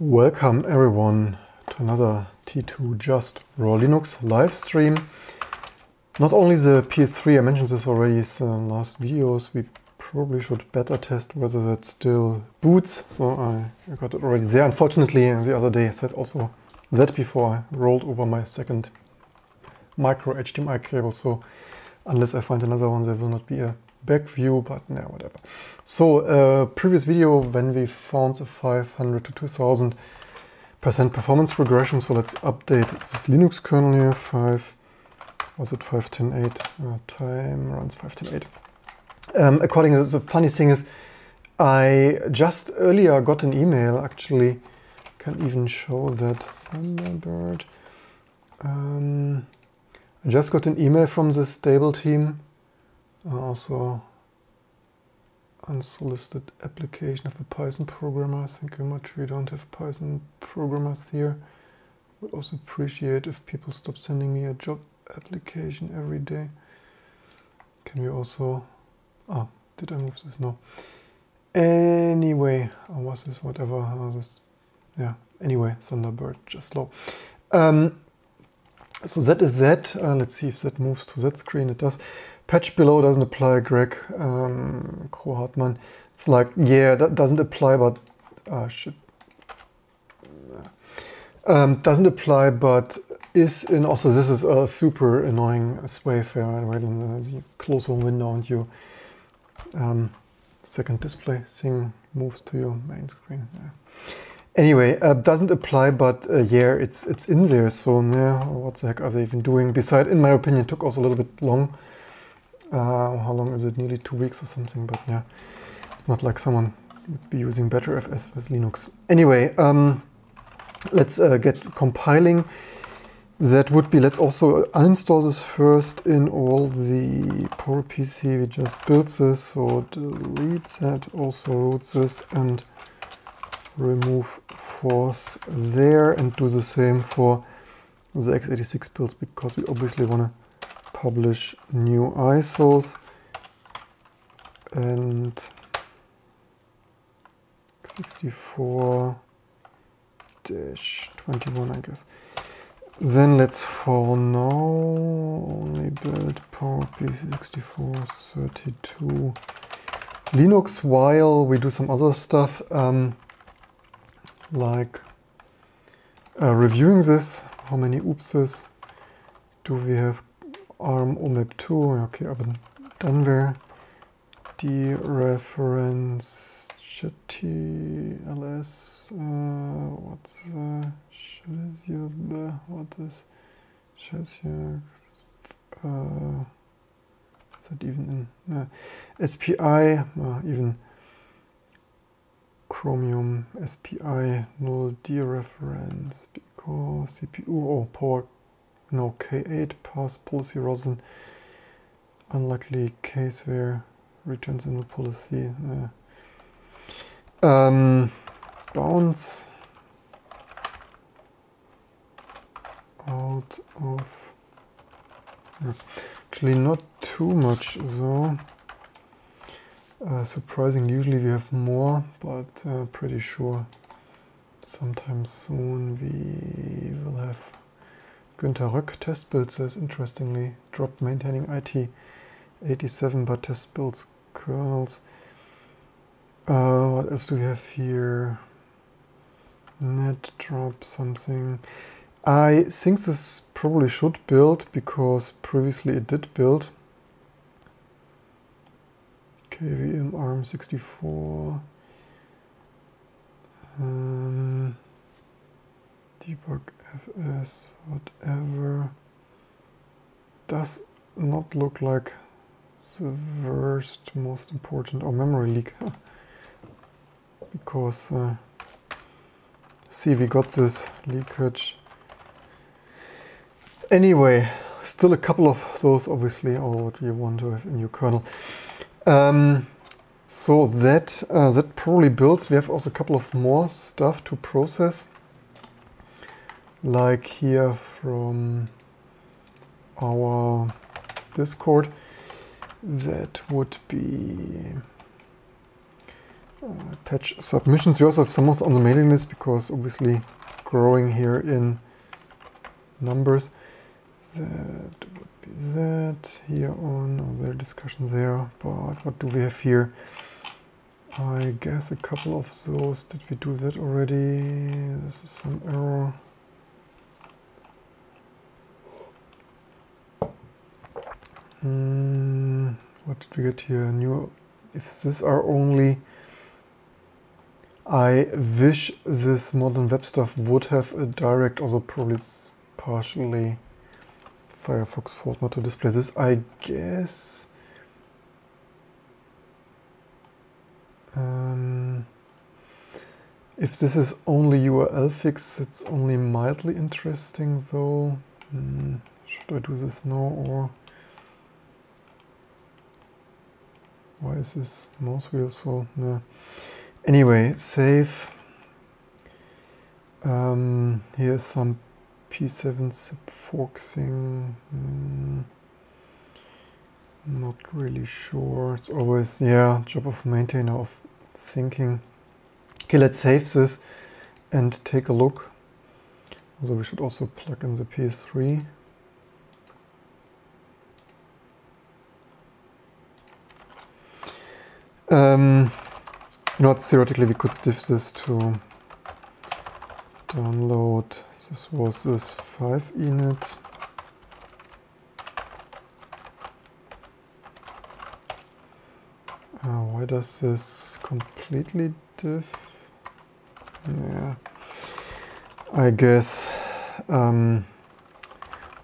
Welcome everyone to another T2 Just Raw Linux live stream. Not only the PS3, I mentioned this already in the uh, last videos, we probably should better test whether that still boots. So I got it already there. Unfortunately, the other day I said also that before I rolled over my second micro HDMI cable. So unless I find another one, there will not be a back view, but no, whatever. So uh, previous video when we found the 500 to 2000 percent performance regression. So let's update this Linux kernel here. 5 was it 5.10.8? Uh, time runs 5.10.8. Um, according to the funny thing is, I just earlier got an email. Actually, can even show that Thunderbird. Um, I just got an email from the stable team also unsolicited application of a Python programmer. Thank you much. We don't have Python programmers here. Would also appreciate if people stop sending me a job application every day. Can we also... Ah, did I move this? No. Anyway, or was this whatever? this, yeah, anyway, Thunderbird, just slow. Um, so that is that. Uh, let's see if that moves to that screen. It does. Patch below doesn't apply, Greg um. It's like, yeah, that doesn't apply, but ah, shit. Um, doesn't apply, but is in also this is a super annoying Swayfair right in the, close one window and your um, second display thing moves to your main screen. Yeah. Anyway, uh, doesn't apply, but uh, yeah, it's it's in there. So yeah, what the heck are they even doing? Beside, in my opinion, took also a little bit long uh, how long is it? Nearly two weeks or something, but yeah, it's not like someone would be using BetterFS with Linux. Anyway, um, let's uh, get compiling. That would be, let's also uninstall this first in all the PowerPC. We just built this, so delete that, also root this and remove force there and do the same for the x86 builds because we obviously want to publish new ISOs and 64 dash 21 I guess. Then let's for now only build PowerPC 64 32 Linux while we do some other stuff um, like uh, reviewing this. How many oopses do we have ARM OMAP 2, okay, aber dann wäre die Reference ls uh, what's the you the what is shows uh, is that even in uh, SPI uh, even Chromium SPI null dereference because CPU oh, power no, K8 pass policy rosin. Unlikely case where returns in the policy. Uh, um, bounce out of actually not too much though. Uh, surprising, usually we have more, but uh, pretty sure sometime soon we will have Guenter Roeck test build says, interestingly, dropped maintaining IT 87 but test builds kernels. Uh, what else do we have here? Net drop something. I think this probably should build because previously it did build. KVM ARM64. Um, debug fs whatever. Does not look like the worst most important or memory leak. Because uh, see we got this leakage. Anyway still a couple of those obviously or what you want to have in your kernel. Um, so that uh, that probably builds. We have also a couple of more stuff to process like here from our Discord, that would be uh, patch submissions. We also have some on the mailing list because obviously growing here in numbers. That would be that here on other discussion there. But what do we have here? I guess a couple of those. Did we do that already? This is some error. Mm, what did we get here? New. If these are only. I wish this modern web stuff would have a direct, although probably it's partially Firefox fault not to display this. I guess. Um, if this is only URL fix, it's only mildly interesting though. Hmm, should I do this now or? Why is this mouse wheel so... No. Anyway, save. Um, here's some P7 zip forksing. Mm, not really sure. It's always, yeah, job of maintainer of thinking. Okay, let's save this and take a look. Although we should also plug in the PS3. Um, you know what, theoretically we could diff this to download, this was this 5 init. Uh, why does this completely diff? Yeah, I guess um,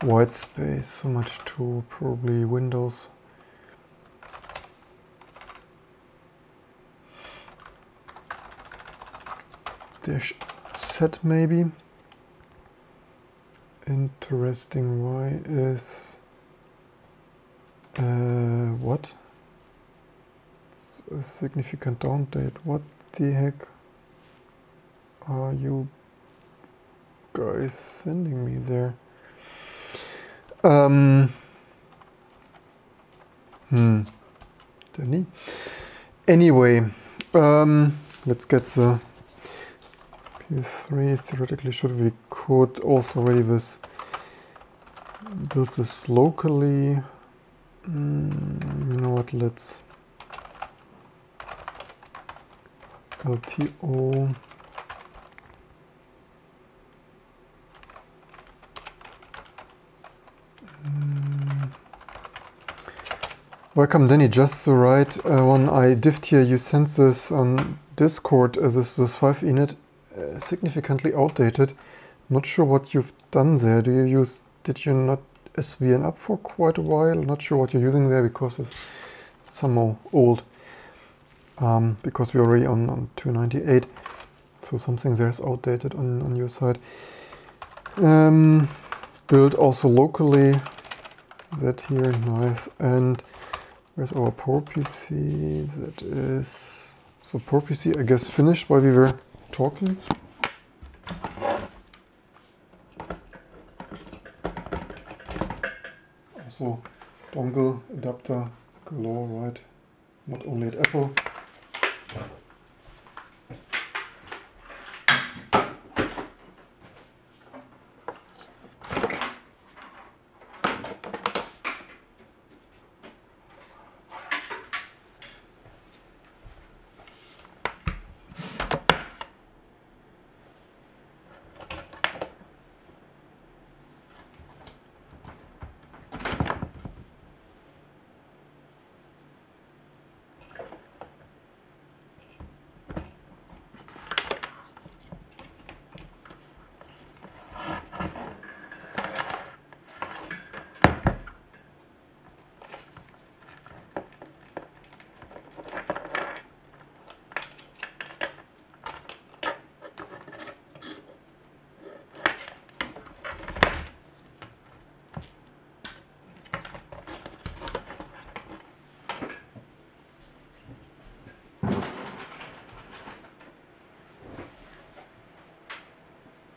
white space, so much to probably Windows dash set maybe. Interesting, why is uh, what? It's a significant down date. What the heck are you guys sending me there? Um, hmm. Danny. Anyway, um, let's get the P3 theoretically should we could also already this build this locally. Mm, you know what? Let's LTO. Mm. Welcome Danny, just the right uh, one I diffed here, you sent this on Discord this, this 5 init uh, significantly outdated. Not sure what you've done there. Do you use, did you not SVN up for quite a while? Not sure what you're using there because it's somehow old. Um, because we're already on, on 298. So something there is outdated on, on your side. Um, build also locally. That here, nice. And where's our PowerPC? That is, so PowerPC, I guess, finished while we were talking. Also dongle adapter galore, right? Not only at Apple.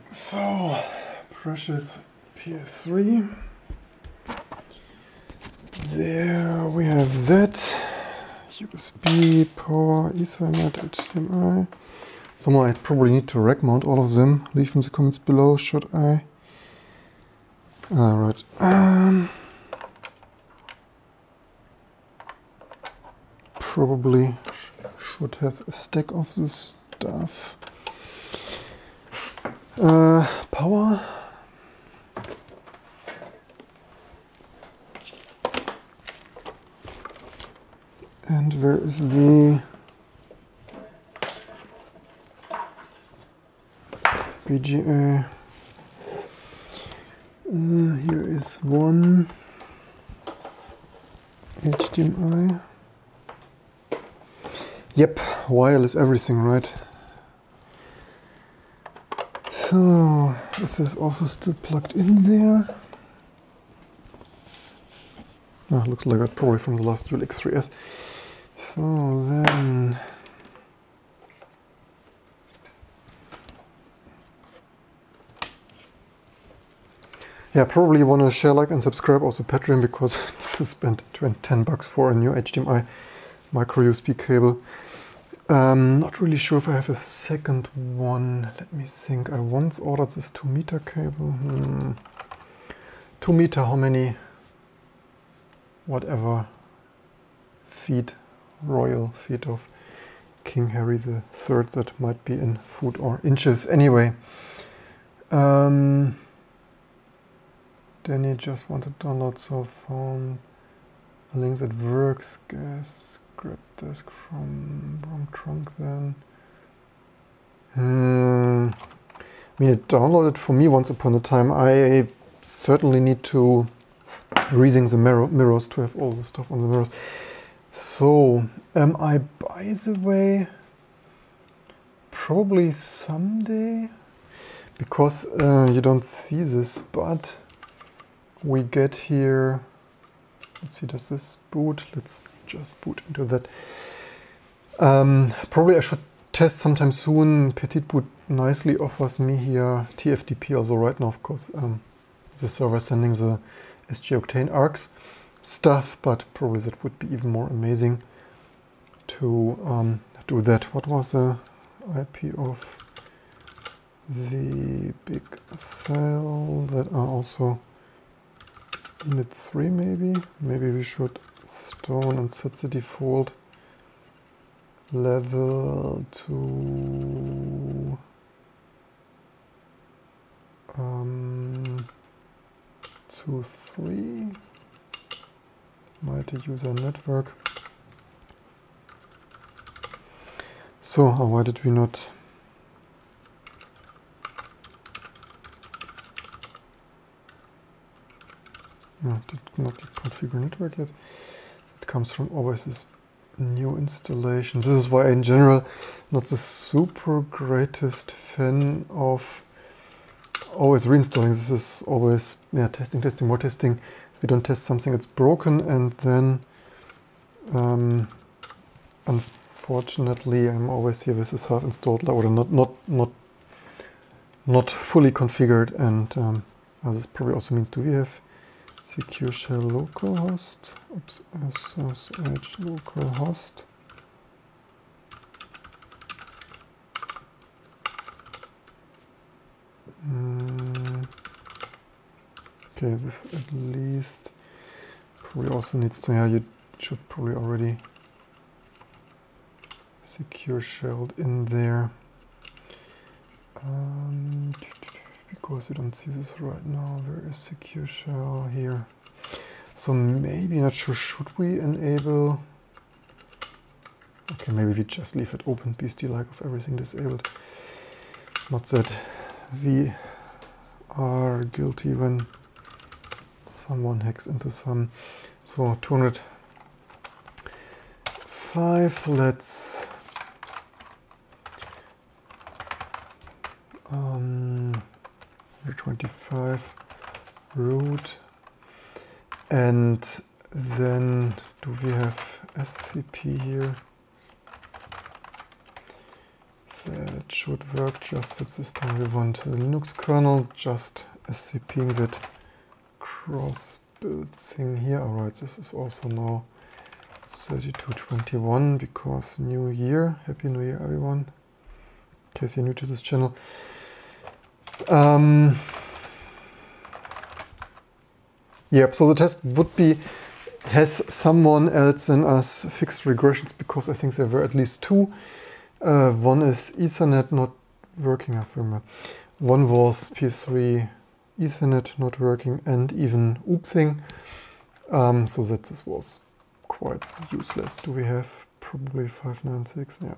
So, precious PS3. There we have that. USB, power, Ethernet, HDMI. Somehow I probably need to rack mount all of them. Leave in the comments below, should I? Alright. Um, probably sh should have a stack of this stuff. Uh, power. The VGA? Uh, here is one HDMI. Yep, wireless everything, right? So, this is this also still plugged in there? Ah, looks like that probably from the last ULX3S. So then... Yeah, probably want to share, like, and subscribe also Patreon because to spend 20, 10 bucks for a new HDMI micro USB cable. Um, not really sure if I have a second one. Let me think. I once ordered this 2 meter cable. Hmm. 2 meter, how many? Whatever feet, royal feet of King Harry the Third that might be in foot or inches. Anyway, um, Danny just wanted to download so found a link that works. Guess grab disk from, wrong trunk then. Hmm. I mean, it downloaded for me once upon a time. I certainly need to resync the mirror, mirrors to have all the stuff on the mirrors. So, am I, by the way, probably someday, because uh, you don't see this, but we get here Let's see, does this boot? Let's just boot into that. Um, probably I should test sometime soon. Petitboot nicely offers me here TFTP also right now, of course. Um, the server sending the SG Octane ARCs stuff, but probably that would be even more amazing to um, do that. What was the IP of the big cell that are also unit 3 maybe? Maybe we should stone and set the default level to um, to 3 multi-user network so why did we not No, did not configure network yet. It comes from always this new installation. This is why in general not the super greatest fan of always reinstalling. This is always yeah testing, testing, more testing. If we don't test something, it's broken, and then um, unfortunately I'm always here with this half installed or not not not not fully configured, and um, this probably also means do we have secure shell localhost, oops, SSH localhost. Okay, this at least probably also needs to, yeah, you should probably already secure shelled in there. Um, because you don't see this right now. Where is secure shell here? So maybe, not sure, should we enable? Okay, maybe we just leave it open, BSD like of everything disabled. Not that we are guilty when someone hacks into some. So 205, let's um, 25 root. And then do we have SCP here? That should work. Just that this time we want the Linux kernel just SCPing that cross build thing here alright this is also now 3221 because new year. Happy New Year, everyone. In case you're new to this channel. Um, yep, so the test would be has someone else than us fixed regressions because I think there were at least two. Uh, one is Ethernet not working, I remember. One was P3 Ethernet not working and even oopsing. Um, so that this was quite useless. Do we have probably 596? Yeah,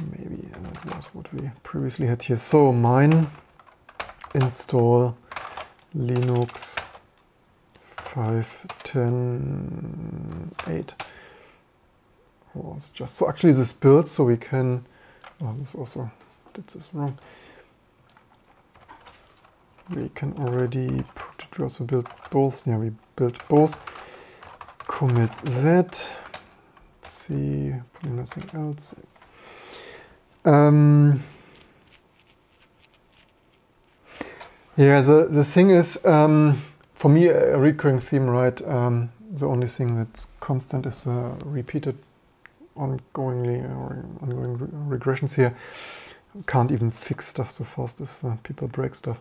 maybe that was what we previously had here. So mine install Linux 5.10.8 was just so actually this build so we can oh this also did this wrong we can already did we also build both yeah we built both commit that let's see nothing else um, yeah the the thing is um, for me, a recurring theme, right? Um, the only thing that's constant is the repeated ongoingly or ongoing re regressions here. Can't even fix stuff so fast as uh, people break stuff.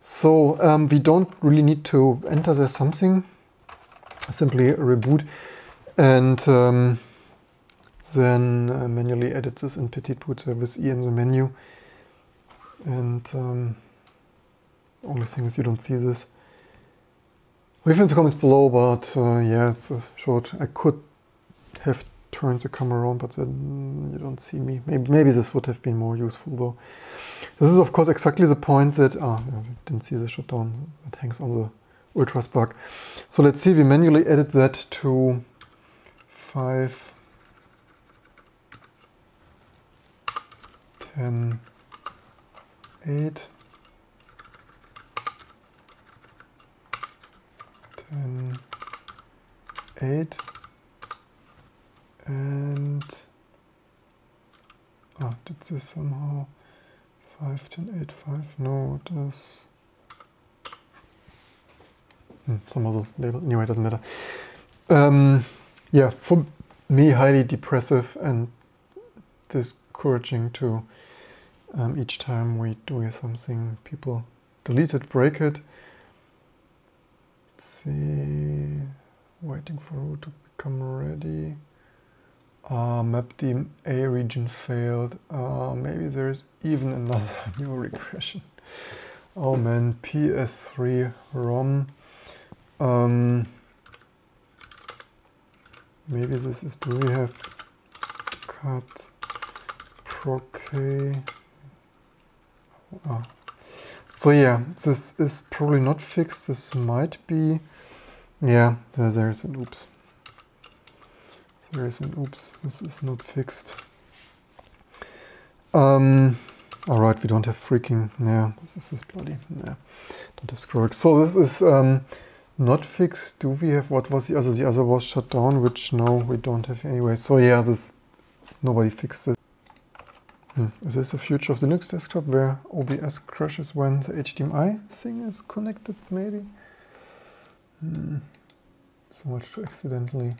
So um, we don't really need to enter there something. Simply reboot and um, then uh, manually edit this in Petitboot with E in the menu. And um, only thing is you don't see this. Leave in the comments below, but uh, yeah, it's a short. I could have turned the camera around, but then you don't see me. Maybe, maybe this would have been more useful though. This is of course exactly the point that, ah, I didn't see the shutdown that hangs on the UltraSPARC. So let's see, we manually edit that to 5, 10, 8. 10, 8 and oh, did this somehow 5, 10, 8, 5, no, hmm, some other label, anyway, it doesn't matter. Um, yeah, for me, highly depressive and discouraging to um, each time we do something, people delete it, break it, Let's see, waiting for root to become ready. Uh, map team A region failed. Uh, maybe there is even another new regression. Oh man, PS3 ROM. Um, maybe this is, do we have cut proc? Oh, so yeah, this is probably not fixed. This might be, yeah, there, there's an oops. There is an oops, this is not fixed. Um, all right, we don't have freaking, yeah, this is this bloody, yeah, don't have scroll. So this is um, not fixed. Do we have, what was the other? The other was shut down, which no, we don't have anyway. So yeah, this, nobody fixed it. Hmm. Is this the future of the Linux desktop where OBS crashes when the HDMI thing is connected, maybe? Hmm. So much to accidentally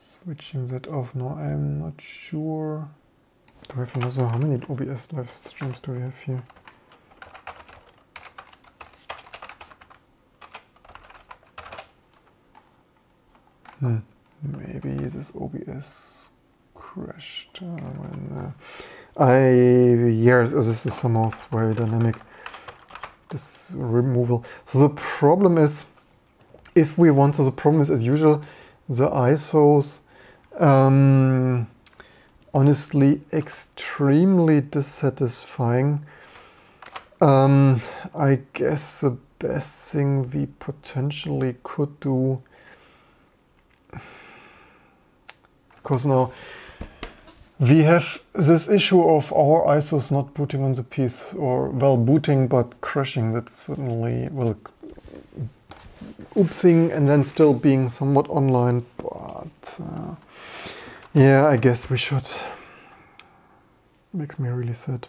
switching that off. No, I'm not sure. Do I have another? How many OBS live streams do we have here? Hmm. Maybe this OBS crashed uh, when uh, I yes this is somehow very dynamic this removal so the problem is if we want so the problem is as usual the ISOs um, honestly extremely dissatisfying um, I guess the best thing we potentially could do because now we have this issue of our ISOs not booting on the piece, or well, booting but crashing. that certainly, well, oopsing and then still being somewhat online. But uh, yeah, I guess we should. Makes me really sad.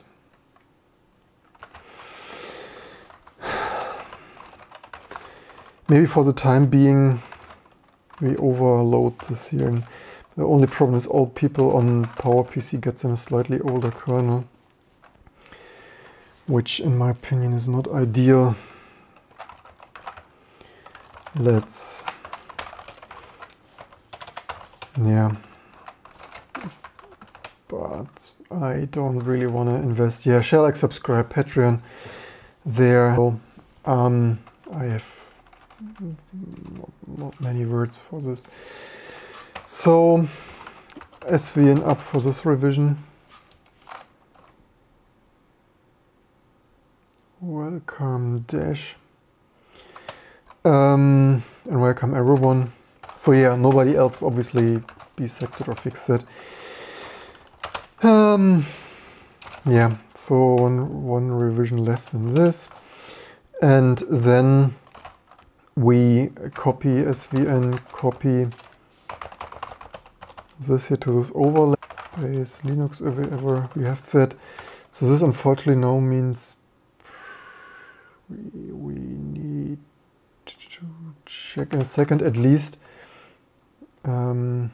Maybe for the time being, we overload here. And the only problem is all people on PowerPC get in a slightly older kernel, which in my opinion is not ideal. Let's, yeah, but I don't really want to invest. Yeah, shall I subscribe Patreon there? Um, I have not many words for this. So SVN up for this revision. Welcome Dash. Um, and welcome everyone. So yeah, nobody else obviously bisected or fixed it. Um, yeah, so one, one revision less than this. And then we copy SVN, copy this here to this overlay base Linux wherever we have that. So this unfortunately now means we, we check in a second at least. Um,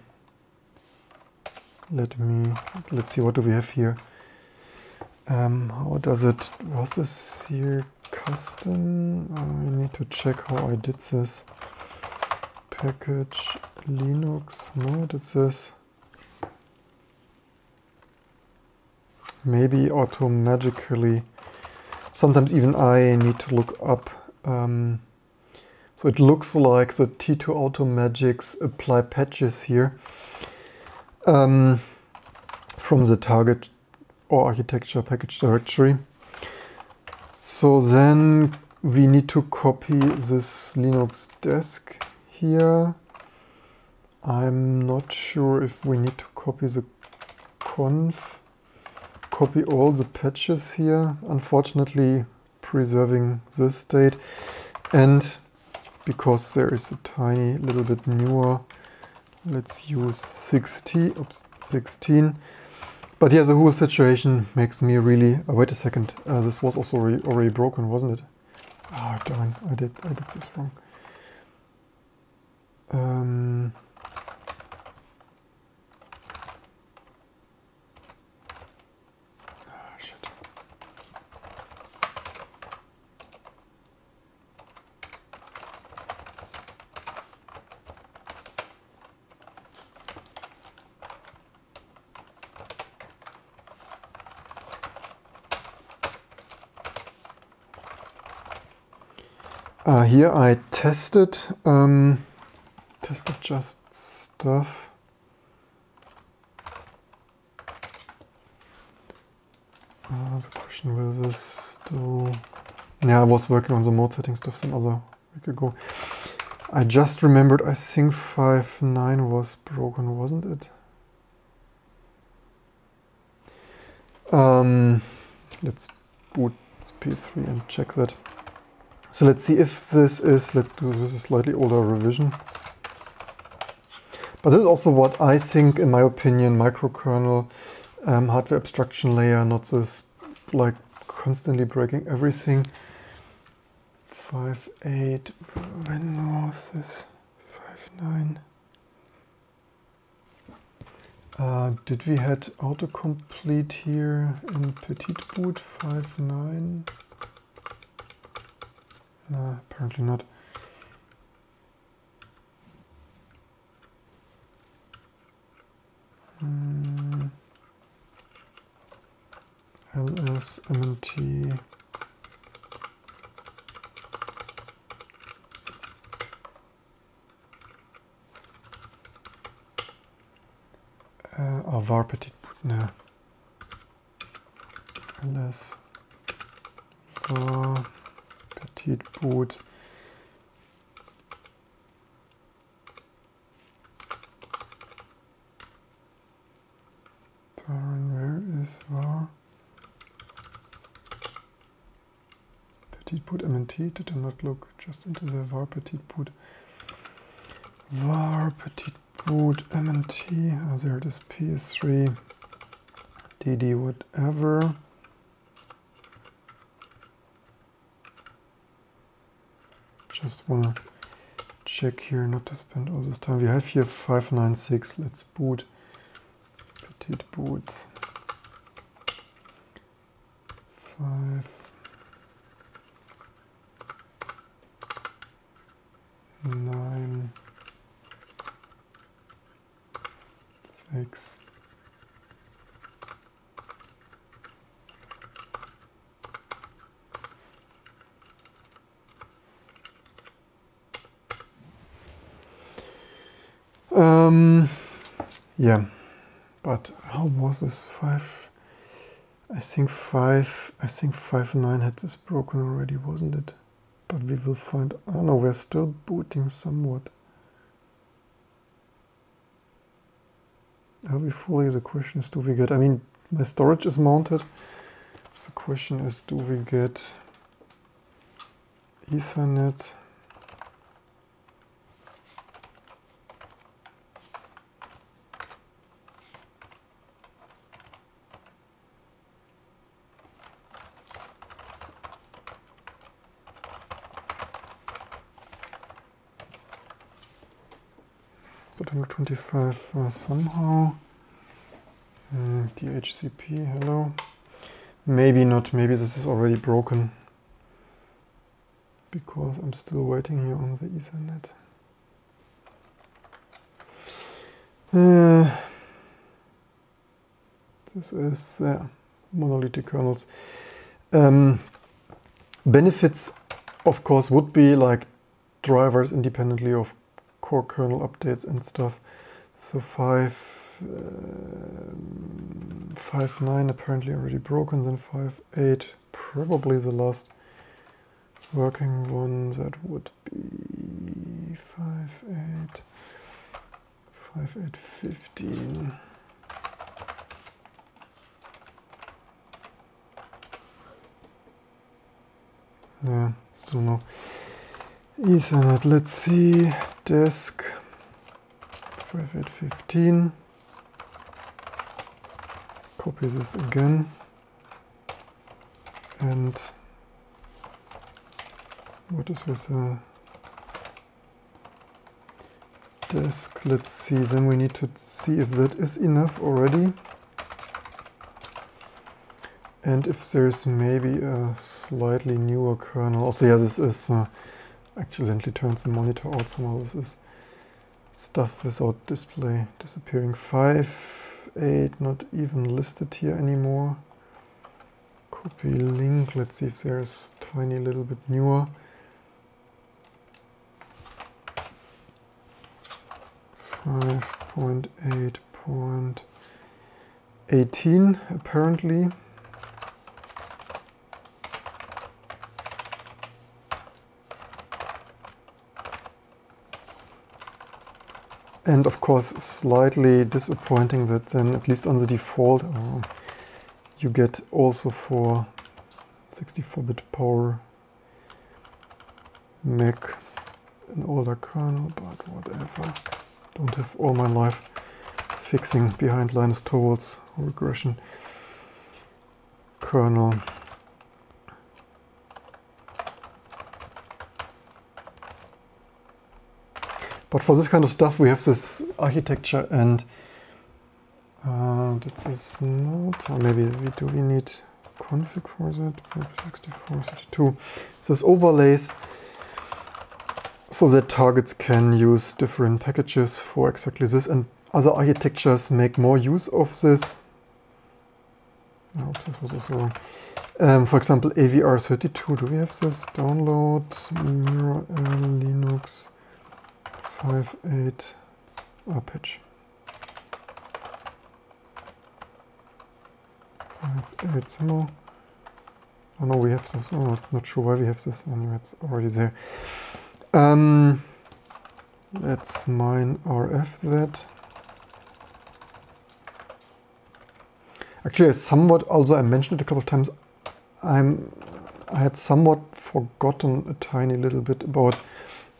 let me, let's see, what do we have here? Um, how does it, was this here custom? I need to check how I did this. Package Linux, no, did this. maybe automatically. Sometimes even I need to look up. Um, so it looks like the T2 Auto Magics apply patches here um, from the target or architecture package directory. So then we need to copy this Linux desk here. I'm not sure if we need to copy the conf copy all the patches here, unfortunately preserving this state. And because there is a tiny little bit newer, let's use 16, oops, 16. But yeah, the whole situation makes me really, oh, wait a second, uh, this was also already, already broken, wasn't it? Oh, darn, I did, I did this wrong. Um, here I tested, um, tested just stuff. Uh, the question will this still... Yeah, I was working on the mode setting stuff some other week ago. I just remembered I think 5.9 was broken, wasn't it? Um, let's boot P3 and check that. So let's see if this is, let's do this with a slightly older revision. But this is also what I think, in my opinion, microkernel um, hardware abstraction layer, not this like constantly breaking everything. 5.8, when was this? 5.9. Uh, did we had autocomplete here in Petit Boot 5.9? No, apparently not. Mm. ls mnt uh, var petit no ls var Petit Boot. Darn, where is var? Petitboot MNT, did I not look just into the var Petit Boot? var Petit Boot MNT, oh, ah, there it is, PS3, DD whatever. Just want to check here, not to spend all this time. We have here 596. Let's boot. Petitboot. Five. Nine. Six. Um, yeah, but how was this five? I think five. I think five nine had this broken already, wasn't it? But we will find. Oh no, we're still booting somewhat. Are we fully? The question is, do we get? I mean, my storage is mounted. The question is, do we get Ethernet? 125 uh, somehow. Mm, DHCP, hello. Maybe not, maybe this is already broken. Because I'm still waiting here on the Ethernet. Uh, this is uh, monolithic kernels. Um, benefits, of course, would be like drivers independently of core kernel updates and stuff. So five, um, five nine apparently already broken. Then five eight, probably the last working one. That would be five eight, five eight fifteen. Yeah, still no. Ethernet, let's see, disk 5815. Copy this again. And what is with the disk? Let's see, then we need to see if that is enough already. And if there's maybe a slightly newer kernel. Also, yeah, this is uh, accidentally turns the monitor out somehow. This is stuff without display disappearing. 5, 8, not even listed here anymore. Copy link, let's see if there's tiny little bit newer. Five point eight point eighteen apparently. And of course, slightly disappointing that then, at least on the default, uh, you get also for 64-bit power Mac an older kernel, but whatever. Don't have all my life fixing behind Linus Torvalds regression kernel. But for this kind of stuff, we have this architecture and uh, this is not, or maybe we do we need config for that, 64, 32. This overlays so that targets can use different packages for exactly this and other architectures make more use of this. Hope this was also wrong. Um, for example, AVR32, do we have this? Download, Mirror Linux. 5, 8 arpeg. 5, 8 symbol. Oh no, we have this. Oh, not, not sure why we have this. Anyway, it's already there. Um, let's mine RF that. Actually, somewhat, also I mentioned it a couple of times, I'm, I had somewhat forgotten a tiny little bit about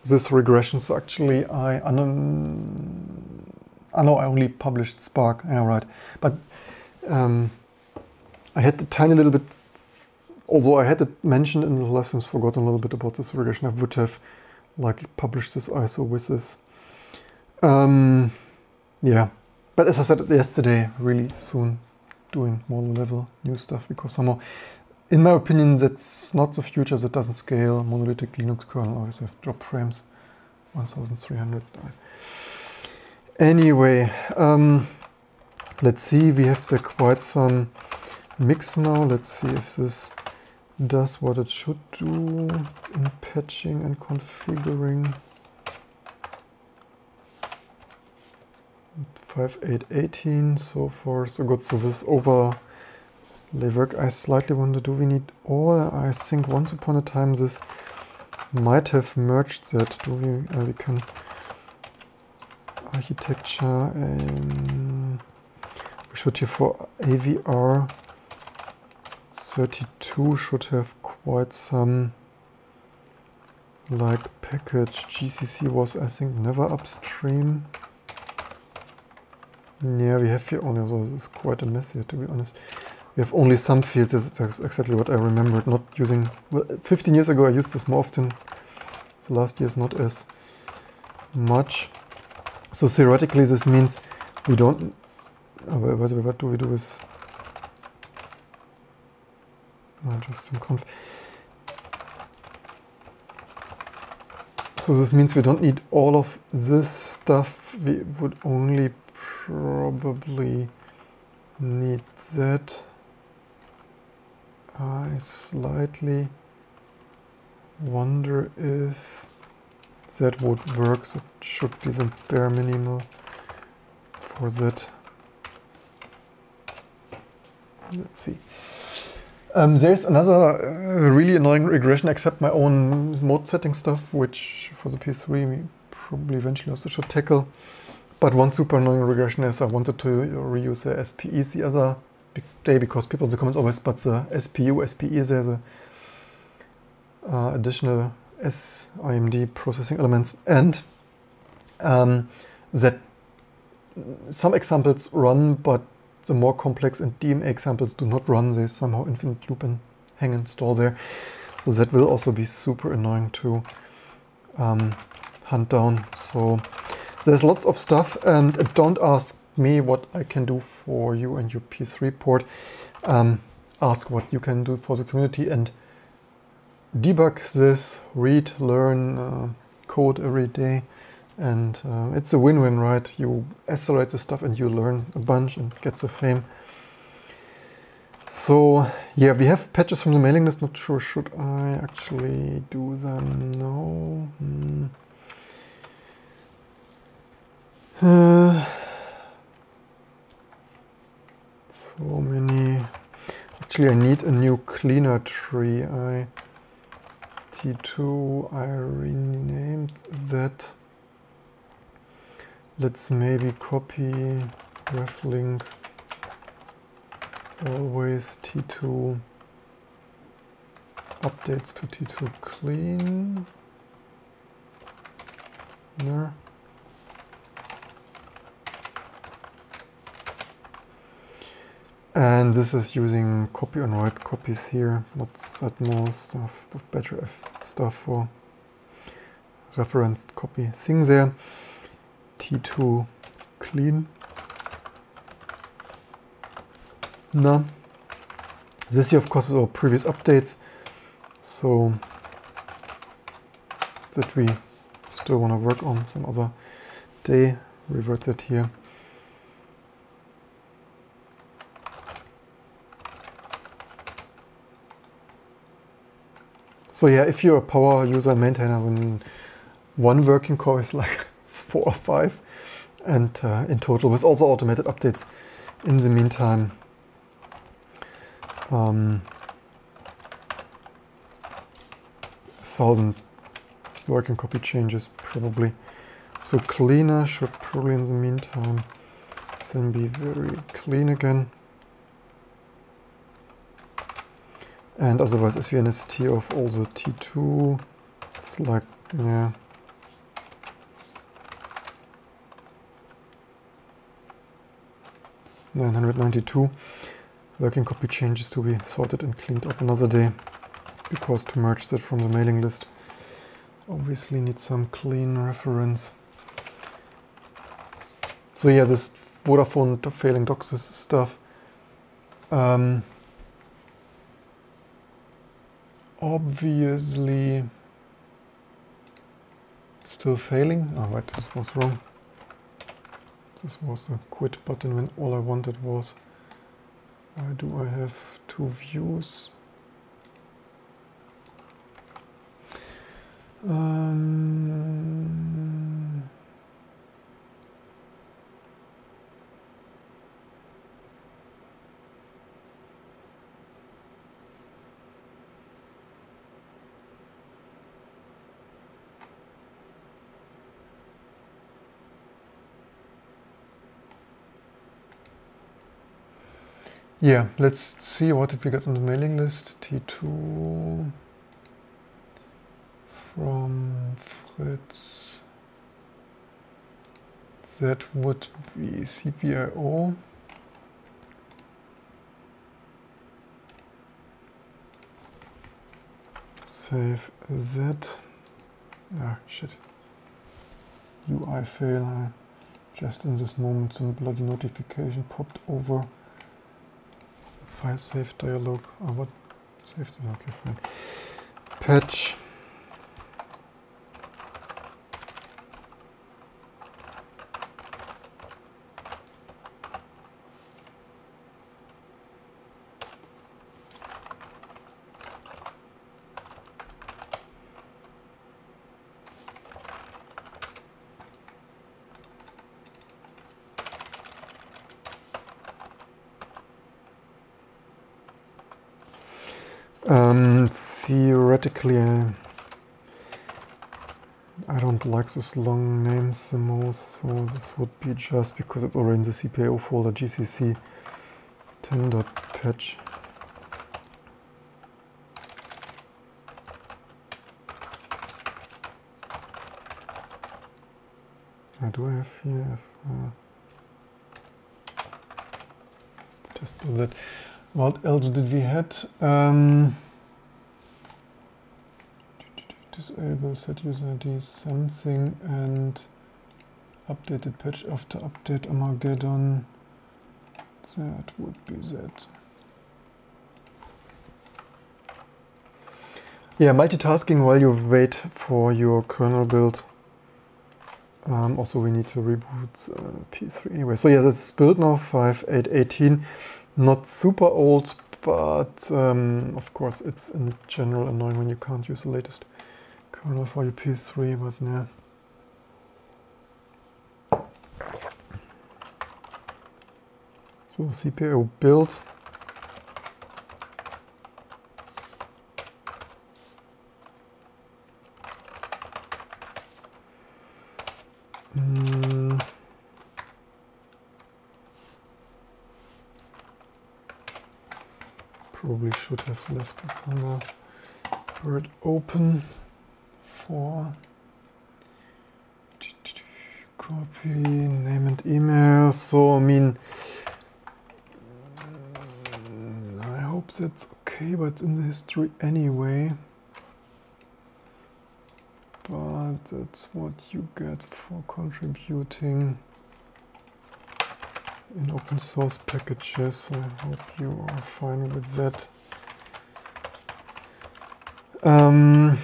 this regression. So actually, I, I know I only published SPARC. Yeah, right. But um, I had a tiny little bit, although I had it mentioned in the lessons, forgotten a little bit about this regression. I would have like published this ISO with this. Um, yeah, but as I said yesterday, really soon doing more level new stuff because somehow, in my opinion, that's not the future. That doesn't scale. Monolithic Linux kernel always have drop frames, 1300. Anyway, um, let's see. We have the quite some mix now. Let's see if this does what it should do in patching and configuring. 5818 so far so good so this overlay work I slightly wonder do we need all I think once upon a time this might have merged that do we uh, we can architecture and we should here for AVR 32 should have quite some like package GCC was I think never upstream yeah, we have here only, so it's quite a mess here to be honest. We have only some fields, that's exactly what I remembered, not using, well, 15 years ago I used this more often, the last years not as much. So theoretically this means we don't, oh, what do we do with, oh, just some conf. So this means we don't need all of this stuff, we would only probably need that. I slightly wonder if that would work. That should be the bare minimal for that. Let's see. Um, there's another uh, really annoying regression except my own mode setting stuff, which for the P3 we probably eventually also should tackle. But one super annoying regression is I wanted to reuse the SPEs the other day because people in the comments always, but the SPU, SPE, there's a uh, additional SIMD processing elements and um, that some examples run, but the more complex and DMA examples do not run. They somehow infinite loop and hang install there. So that will also be super annoying to um, hunt down. So there's lots of stuff and don't ask me what I can do for you and your P3 port. Um, ask what you can do for the community and debug this, read, learn uh, code every day. And uh, it's a win-win, right? You accelerate the stuff and you learn a bunch and get the fame. So yeah, we have patches from the mailing list. Not sure, should I actually do them? No. Hmm. Uh, so many. Actually, I need a new cleaner tree. I T2. I renamed that. Let's maybe copy reflink always T2 updates to T2 clean. There. And this is using copy on write copies here, not that more of, with F stuff for referenced copy thing there. T2 clean. Now, this here of course with our previous updates, so that we still want to work on some other day, revert that here. So yeah, if you're a power user maintainer, then one working core is like four or five. And uh, in total, with also automated updates in the meantime, um, thousand working copy changes probably. So cleaner should probably in the meantime then be very clean again. And otherwise SVNST of all the T2, it's like, yeah. Nine hundred ninety-two working copy changes to be sorted and cleaned up another day because to merge that from the mailing list obviously need some clean reference. So yeah, this Vodafone failing DOCSIS stuff. Um, obviously still failing. Oh wait, this was wrong. This was the quit button when all I wanted was why do I have two views? Um, yeah, let's see what did we get on the mailing list. T2 from Fritz. That would be CPIO. Save that. Ah, shit. UI fail. I just in this moment some bloody notification popped over. File save dialog. Oh, what? Saved it. Okay, fine. Patch. Um, theoretically, I, don't like these long names the most, so this would be just because it's already in the CPIO folder gcc 10.patch. I do have here? Uh, just do that. What else did we had? Um, disable set user ID something and updated patch after update Armageddon. That would be that. Yeah, multitasking while you wait for your kernel build. Um, also, we need to reboot uh, P3 anyway. So yeah, that's built now, 5.8.18 not super old, but um, of course it's in general annoying when you can't use the latest kernel for your P3, but yeah. So CPIO build. Mm. Probably should have left the Thunderbird open for copy, name and email. So, I mean, I hope that's okay, but it's in the history anyway. But that's what you get for contributing in open source packages. I hope you are fine with that. Um,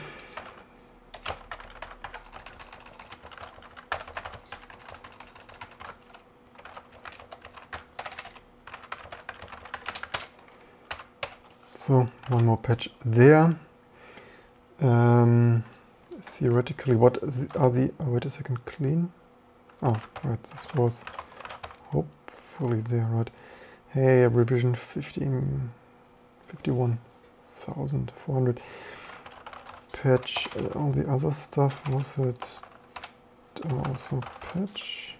so one more patch there. Um, theoretically, what are the? Oh, wait a second, clean. Oh, right, this was fully there, right? Hey, revision 15, 51,400. Patch, uh, all the other stuff, was it also patch?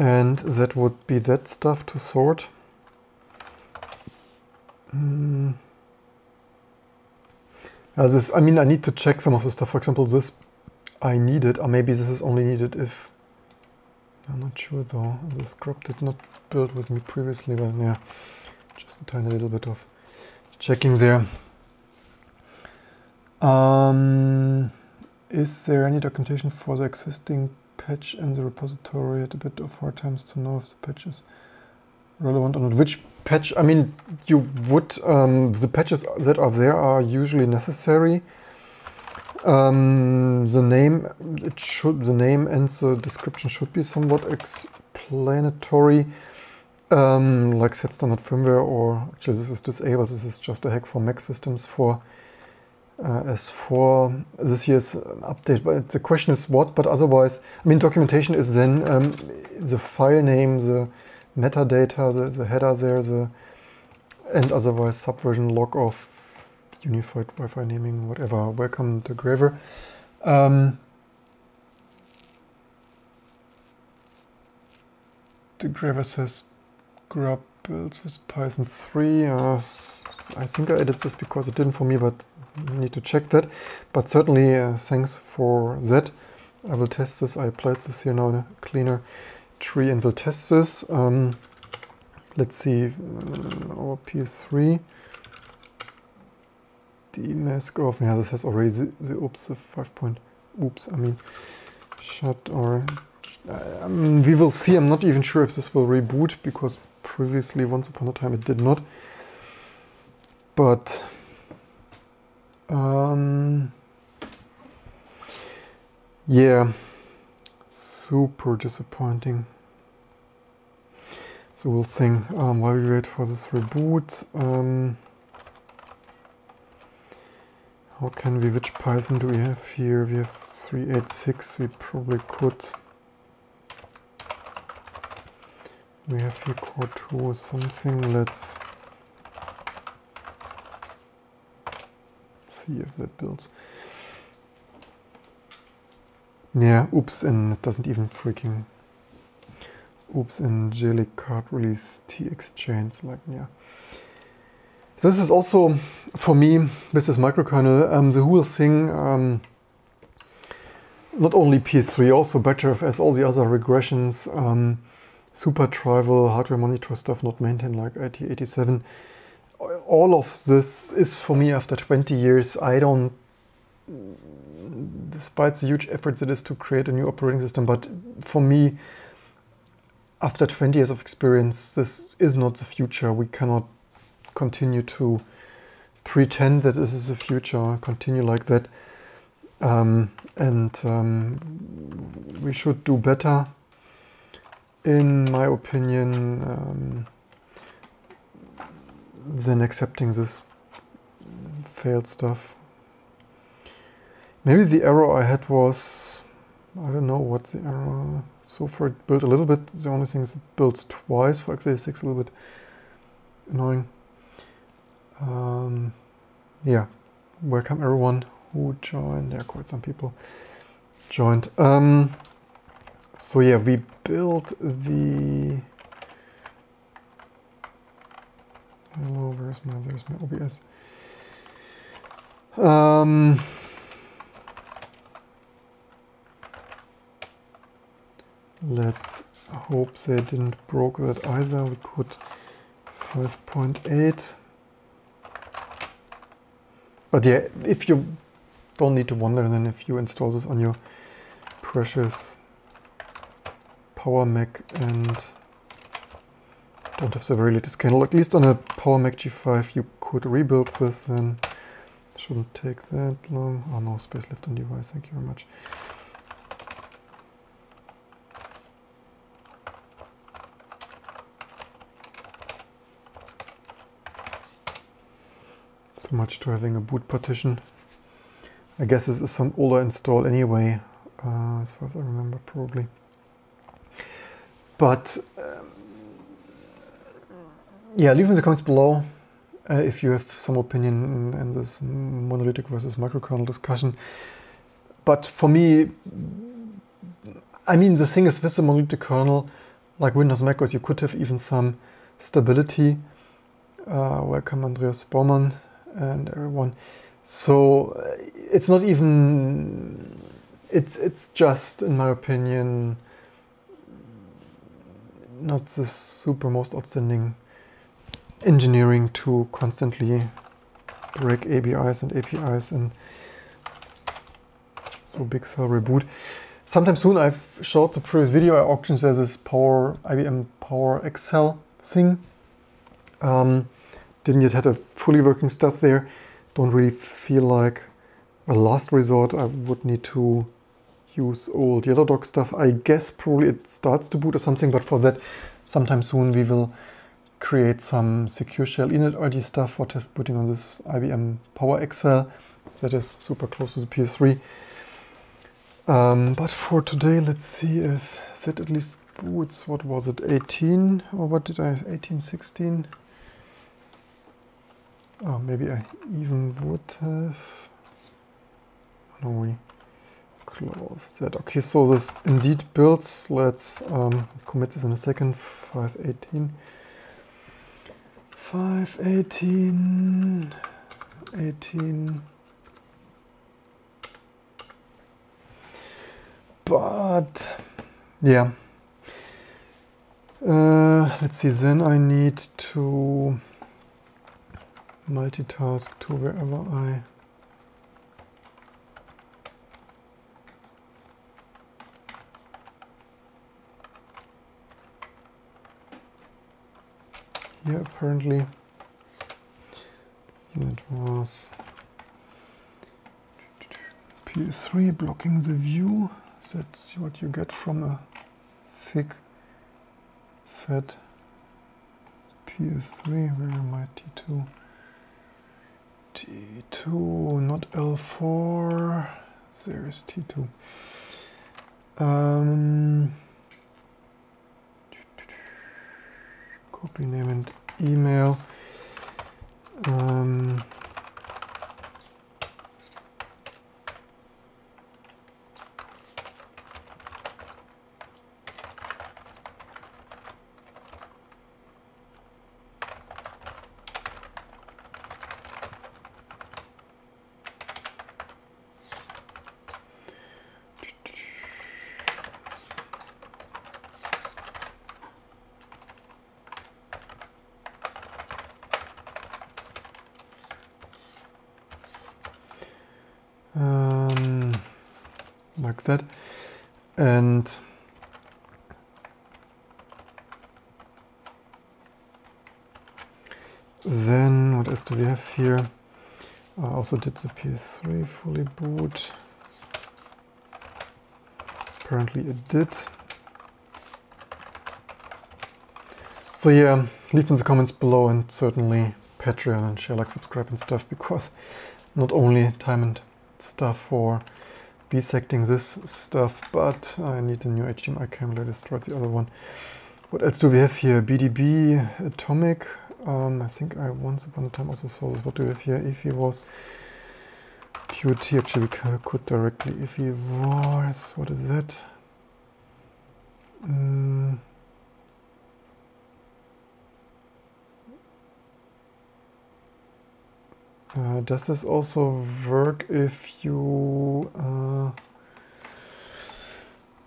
And that would be that stuff to sort. Mm. This, I mean, I need to check some of the stuff. For example, this I need it, or maybe this is only needed if I'm not sure though. The scrub did not build with me previously, but yeah, just a tiny little bit of checking there. Um, is there any documentation for the existing patch in the repository? At a bit of hard times to know if the patch is relevant or not. Which patch? I mean, you would um, the patches that are there are usually necessary. Um, the name it should the name and the description should be somewhat explanatory. Um, like set standard firmware or actually this is disabled. This is just a hack for Mac systems for uh, S4 this year's update. But the question is what? But otherwise, I mean, documentation is then um, the file name, the metadata, the, the header there, the and otherwise subversion log of unified Wi-Fi naming, whatever. Welcome to Graver. Um, the Graver says grub builds with Python 3. Uh, I think I added this because it didn't for me, but need to check that. But certainly uh, thanks for that. I will test this. I applied this here now in a cleaner tree and will test this. Um, let's see, uh, our PS3 the mask off. Yeah, this has already the, the oops, the 5 point, oops, I mean, shut or, I mean, we will see. I'm not even sure if this will reboot because previously, once upon a time, it did not. But, um, yeah, super disappointing. So we'll sing um, while we wait for this reboot. Um, how can we, which Python do we have here? We have 386, we probably could. We have here core 2 or something, let's see if that builds. Yeah, oops, and it doesn't even freaking, oops, and Jellycard release TX chains, like, yeah. This is also, for me, with this microkernel, um, the whole thing, um, not only P3, also better as all the other regressions, um, super trivial hardware monitor stuff not maintained like IT87. All of this is for me after 20 years, I don't, despite the huge efforts it is to create a new operating system, but for me, after 20 years of experience, this is not the future. We cannot continue to pretend that this is the future, continue like that. Um, and um, we should do better, in my opinion, um, than accepting this failed stuff. Maybe the error I had was, I don't know what the error, so far it built a little bit, the only thing is it built twice for x86, a little bit annoying. Um, yeah, welcome everyone who joined. There are quite some people joined. Um, so yeah, we built the. There's my OBS. Um, let's hope they didn't broke that either. We could 5.8 but yeah, if you don't need to wonder then if you install this on your precious Power Mac and don't have latest kernel, at least on a Power Mac G5 you could rebuild this then. Shouldn't take that long. Oh no, space left on device, thank you very much. so much to having a boot partition. I guess this is some older install anyway, uh, as far as I remember probably. But um, yeah, leave in the comments below uh, if you have some opinion in, in this monolithic versus microkernel discussion. But for me, I mean, the thing is with the monolithic kernel, like Windows macOS, you could have even some stability. Uh, welcome Andreas Baumann and everyone. So uh, it's not even, it's, it's just, in my opinion, not the super most outstanding engineering to constantly break ABIs and APIs and so big cell reboot. Sometime soon I've showed the previous video I auctioned there's this Power IBM PowerXCell thing. Um, didn't yet have a fully working stuff there. Don't really feel like a last resort I would need to use old Yellow Dog stuff. I guess probably it starts to boot or something, but for that sometime soon we will create some secure shell init stuff for test booting on this IBM PowerXCell that is super close to the PS3. Um, but for today, let's see if that at least boots. What was it, 18? Or what did I, 18, 16? Oh, maybe I even would have. No, we close that. Okay, so this indeed builds. Let's um, commit this in a second. 518. 518. 18. But yeah. Uh, let's see, then I need to multitask to wherever I here apparently. That was PS3 blocking the view. That's what you get from a thick fat PS3 where am I? T2 T2 not L4 there is T2 um, copy name and email. Um, that. And then what else do we have here? I also did the PS3 fully boot. Apparently it did. So yeah, leave in the comments below and certainly Patreon and share, like, subscribe and stuff because not only time and stuff for bisecting this stuff, but I need a new HDMI cable. I destroyed the other one. What else do we have here? BDB, Atomic. Um, I think I once upon a time also saw this. What do we have here? If he was Qt, actually we could directly, if he was, what is that? Mm. Uh, does this also work if you uh,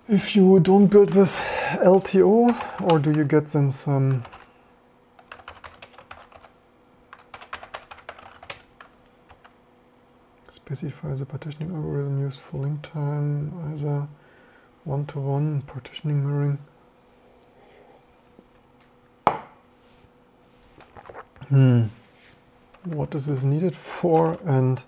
if you don't build with LTO or do you get then some specify the partitioning algorithm used for link time either one-to-one -one partitioning mirroring. Hmm. What is this needed for and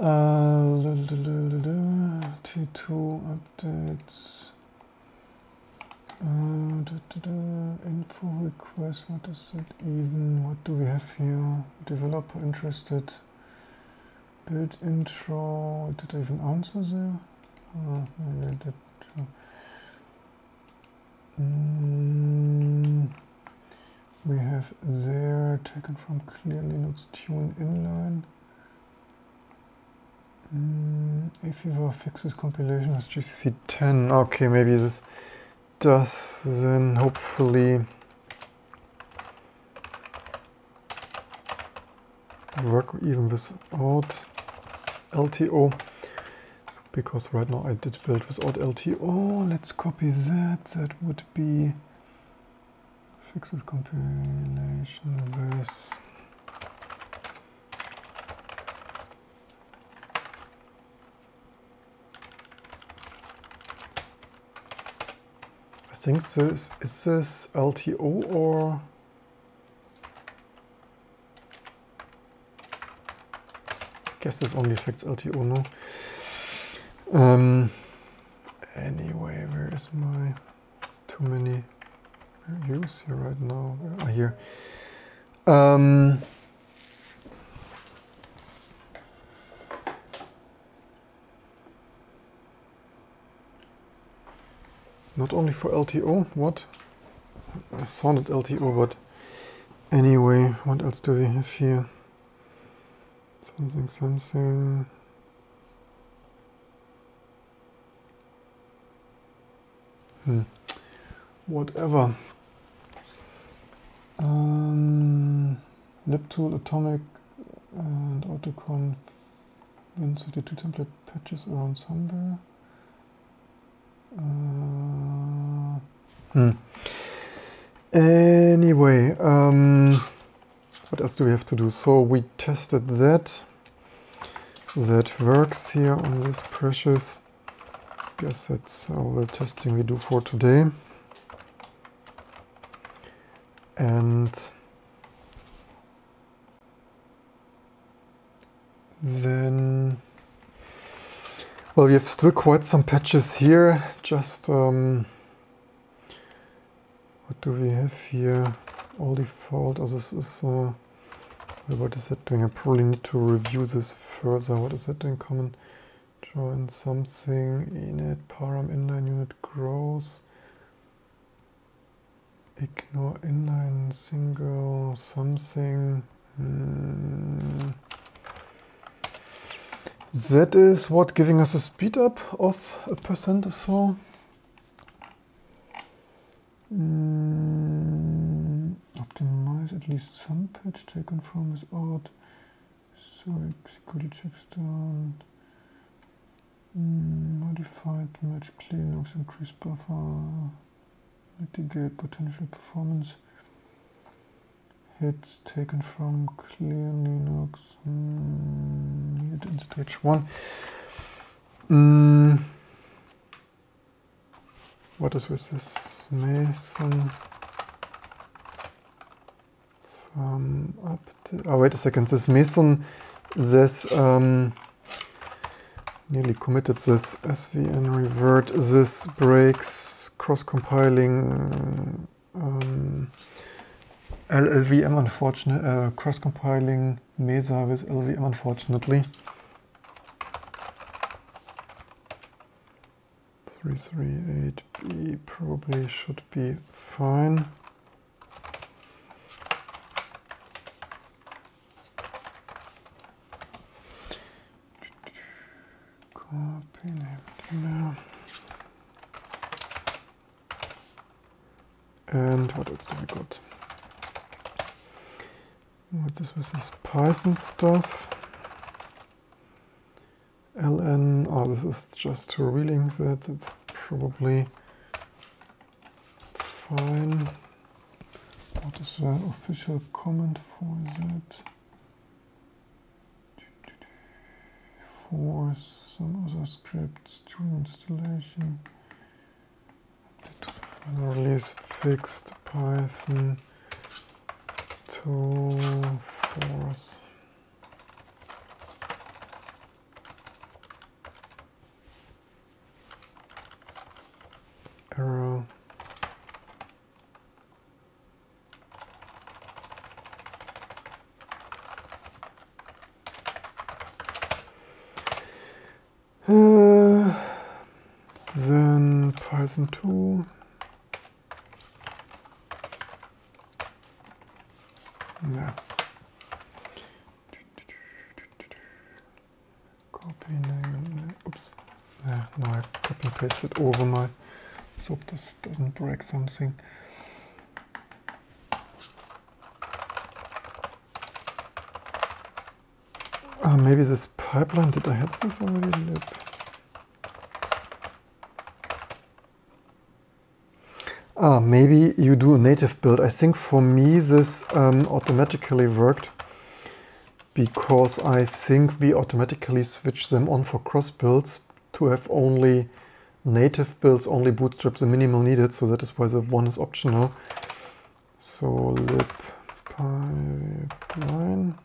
uh, T2 updates uh, da, da, da, info request what is it even what do we have here? Developer interested. Build intro did I even answer there? Mm, we have there taken from clear Linux tune inline. Mm, if you fixes compilation as GCC 10, okay, maybe this does then hopefully work even without LTO because right now I did build without LTO. Let's copy that. That would be fixes compilation with I think this is this LTO or guess this only affects LTO, no? Um, anyway, where is my too many views here right now? Where are here? Um, not only for LTO, what? I sounded LTO, but anyway, what else do we have here? Something, something. Hmm. Whatever. Um, LibTool, Atomic, and AutoConf. Insert the two template patches around somewhere. Uh, hmm. Anyway, um, what else do we have to do? So we tested that. That works here on this precious. Guess that's all the testing we do for today. And then, well, we have still quite some patches here. Just, um, what do we have here? All default, oh, this is, uh, what is that doing? I probably need to review this further. What is that doing? Common join something in it. param inline unit growth. Ignore inline single something. Hmm. That is what giving us a speed up of a percent or so. Mm, optimize at least some patch taken from without. Sorry, security checks down. Mm, modified match Linux, increase buffer, mitigate potential performance hits taken from clear Linux. Mm, in stage one. Mm, what is with this Some update. Oh, wait a second. This Meson, this um, nearly committed this svn revert. This breaks cross-compiling um, LLVM, unfortunately, uh, cross-compiling Mesa with LLVM, unfortunately. 338B probably should be fine. Copy name email. And what else do we got? What is this Python stuff? ln, oh this is just to relink that, it's probably fine. What is the official comment for that? For some other scripts to installation. Release fixed Python to force arrow. Uh, then Python 2 yeah copy name oops yeah, now I copy pasted over my so this doesn't break something. Uh, maybe this pipeline, did I have this already? Lib. Ah, maybe you do a native build. I think for me this um, automatically worked because I think we automatically switch them on for cross builds to have only native builds, only bootstrap the minimal needed. So that is why the one is optional. So lib pipeline.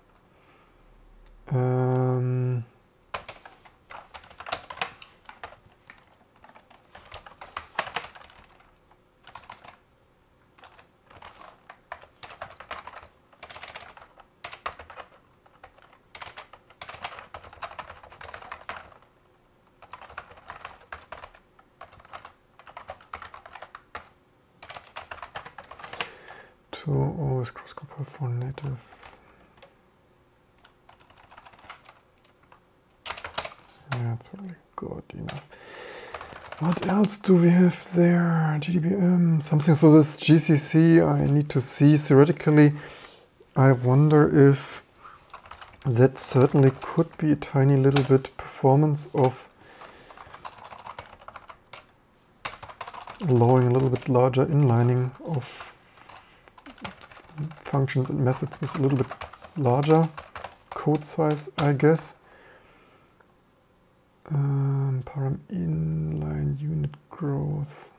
Um, to always cross compile for native. Yeah, it's really good enough. What else do we have there? GDBM, something. So this GCC, I need to see theoretically. I wonder if that certainly could be a tiny little bit performance of allowing a little bit larger inlining of functions and methods with a little bit larger code size, I guess. Um, param inline unit growth.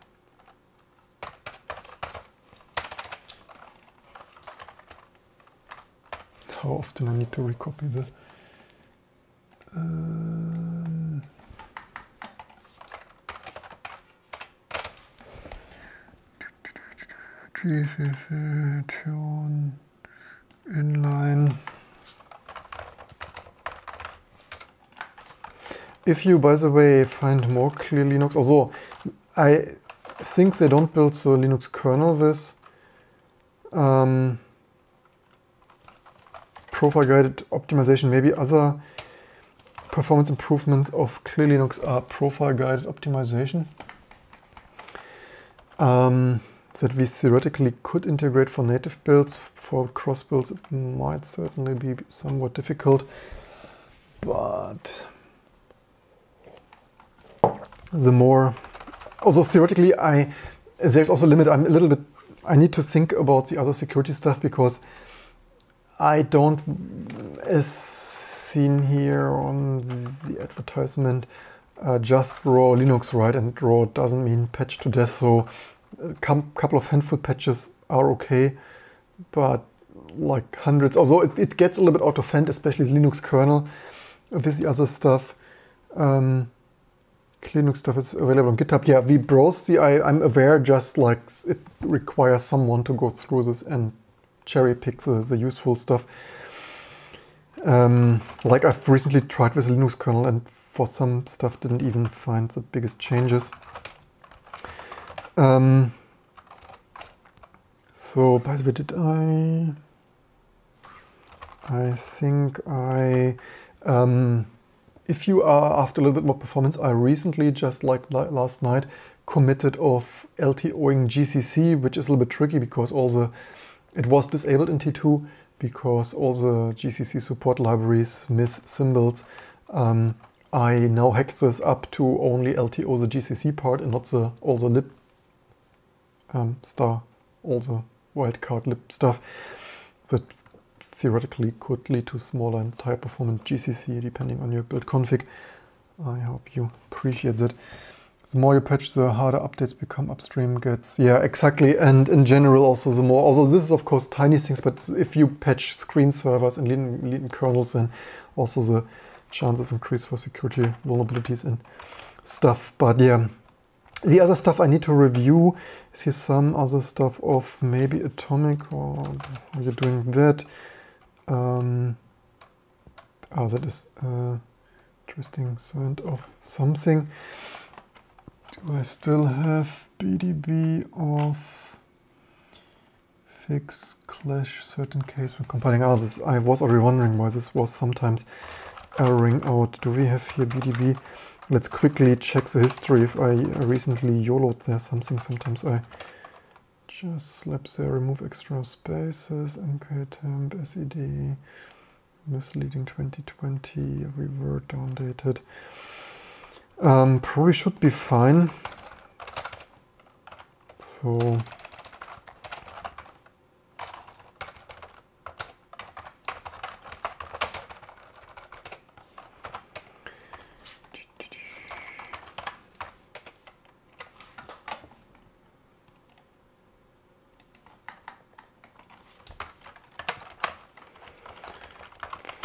How often I need to recopy this? Um, GCC inline. If you, by the way, find more clear Linux, although I think they don't build the Linux kernel with um, profile guided optimization, maybe other performance improvements of clear Linux are profile guided optimization. Um, that we theoretically could integrate for native builds. For cross builds, it might certainly be somewhat difficult, but the more, although theoretically, I there's also a limit. I'm a little bit. I need to think about the other security stuff because I don't, as seen here on the advertisement, uh, just raw Linux, right? And raw doesn't mean patch to death. So a couple of handful patches are okay, but like hundreds, although it, it, gets a little bit out of hand, especially Linux kernel with the other stuff. Um, Linux stuff is available on GitHub. Yeah, we browse the, I, I'm aware just like it requires someone to go through this and cherry pick the, the useful stuff. Um, like I've recently tried with Linux kernel and for some stuff didn't even find the biggest changes. Um, so by the way, did I? I think I. Um, if you are after a little bit more performance, I recently just like last night committed of LTOing GCC, which is a little bit tricky because all the it was disabled in T2 because all the GCC support libraries miss symbols. Um, I now hacked this up to only LTO the GCC part and not the all the lib um, star, all the wildcard lib stuff that theoretically could lead to smaller and higher performance GCC depending on your build config. I hope you appreciate that. The more you patch, the harder updates become upstream gets. Yeah, exactly. And in general, also the more, although this is of course tiny things, but if you patch screen servers and leading, leading kernels, then also the chances increase for security vulnerabilities and stuff. But yeah, the other stuff I need to review is here some other stuff of maybe atomic or you're doing that. Um, oh, that is uh, interesting sound of something. Do I still have BDB of fix clash certain case when compiling others? I was already wondering why this was sometimes erroring out. Do we have here BDB? Let's quickly check the history if I recently YOLOed there something. Sometimes I just slap there, remove extra spaces, mk temp, sed. misleading 2020 revert downdated. Um, probably should be fine. So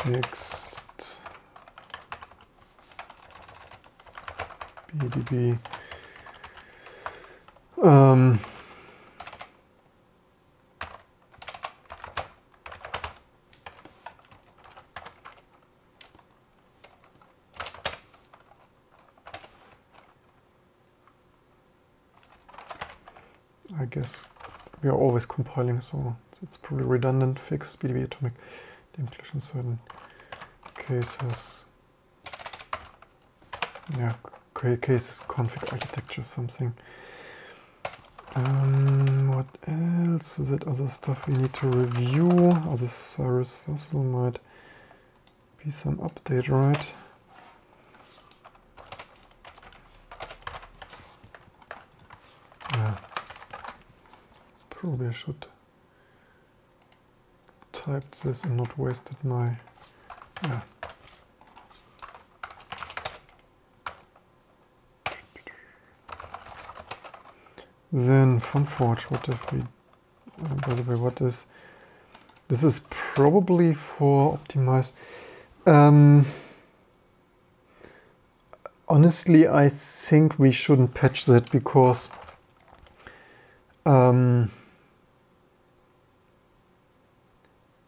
fixed BDB. Um, I guess we are always compiling, so it's probably redundant. Fix BDB atomic inclusion certain cases. Yeah, cases config architecture something. Um, what else? Is that other stuff we need to review? Other Russell might be some update, right? Probably should type this and not wasted my yeah. Then FontForge, what if we, uh, by the way, what is, this is probably for optimized. Um, honestly, I think we shouldn't patch that because um,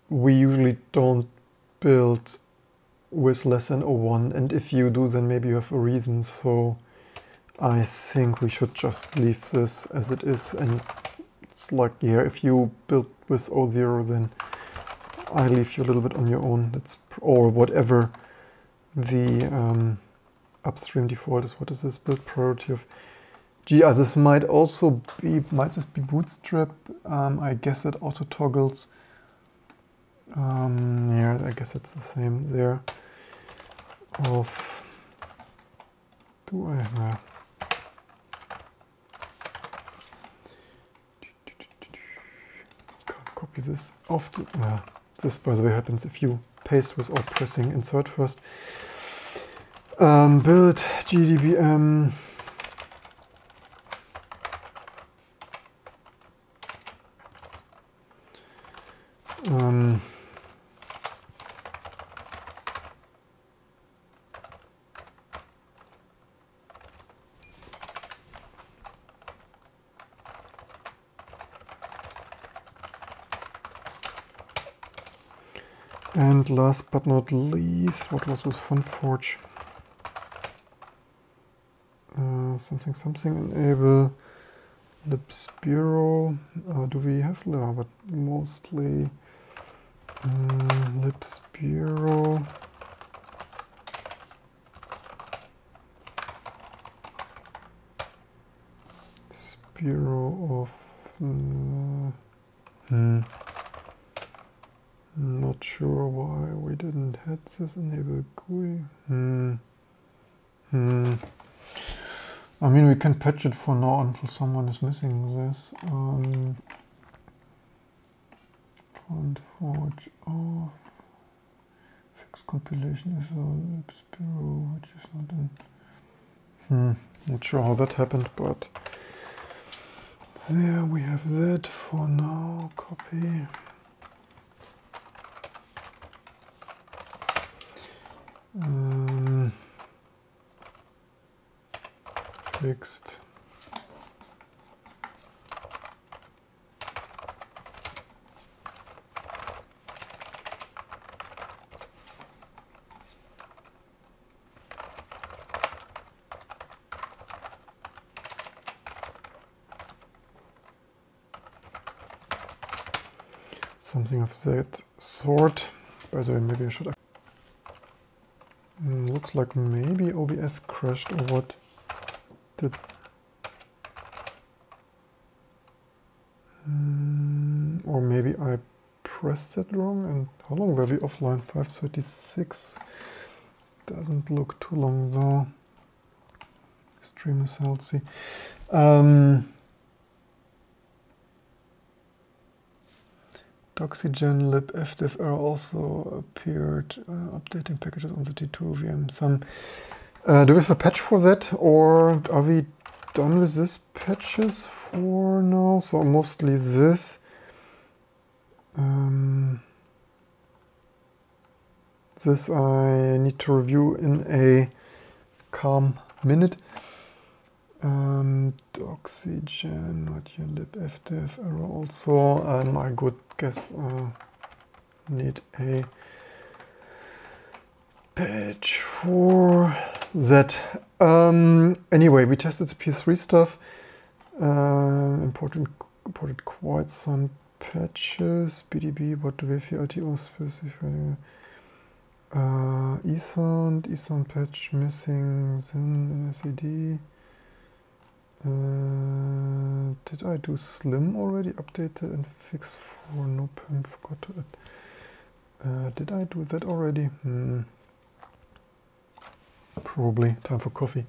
we usually don't build with less than O1 and if you do then maybe you have a reason. So I think we should just leave this as it is and it's like yeah if you build with O0 then I leave you a little bit on your own. That's or whatever the um, upstream default is. What is this build priority of Gee, uh, this might also be might this be bootstrap. Um, I guess it auto toggles um, yeah, I guess it's the same there. Of do I have? Can't copy this. Off the, uh, this, by the way, happens if you paste without pressing insert first. Um, build GDBM. Um, And last but not least, what was with FontForge? Uh, something, something enable libspiro. Uh, do we have no, but mostly um, libspiro. Spiro of. Uh, hmm. Not sure why we didn't have this enable GUI. Hmm. Hmm. I mean, we can patch it for now until someone is missing this. Um, font forge off. Fix compilation is on Spiro, which is not in. Hmm. Not sure how that happened, but there we have that for now. Copy. Fixed. Something of that sort. By the way, maybe I should Mm, looks like maybe OBS crashed or what did... Mm, or maybe I pressed that wrong. And how long were we offline? 536. Doesn't look too long though. Stream is healthy. Um, Doxygen lib fdiff error also appeared uh, updating packages on the T2 VM. Some uh, do we have a patch for that or are we done with this patches for now? So mostly this. Um, this I need to review in a calm minute. Um, oxygen, not your lib fdiff error also. And my good guess uh, need a patch for that. Um, anyway, we tested the PS3 stuff. Uh, imported, imported quite some patches. BDB, what do we have here? LTO specific. Uh, eSound, eSound patch missing, Zin, SED. Uh, did I do Slim already? Updated and fixed for no perm, forgot it. Uh, did I do that already? Hmm. Probably. Time for coffee.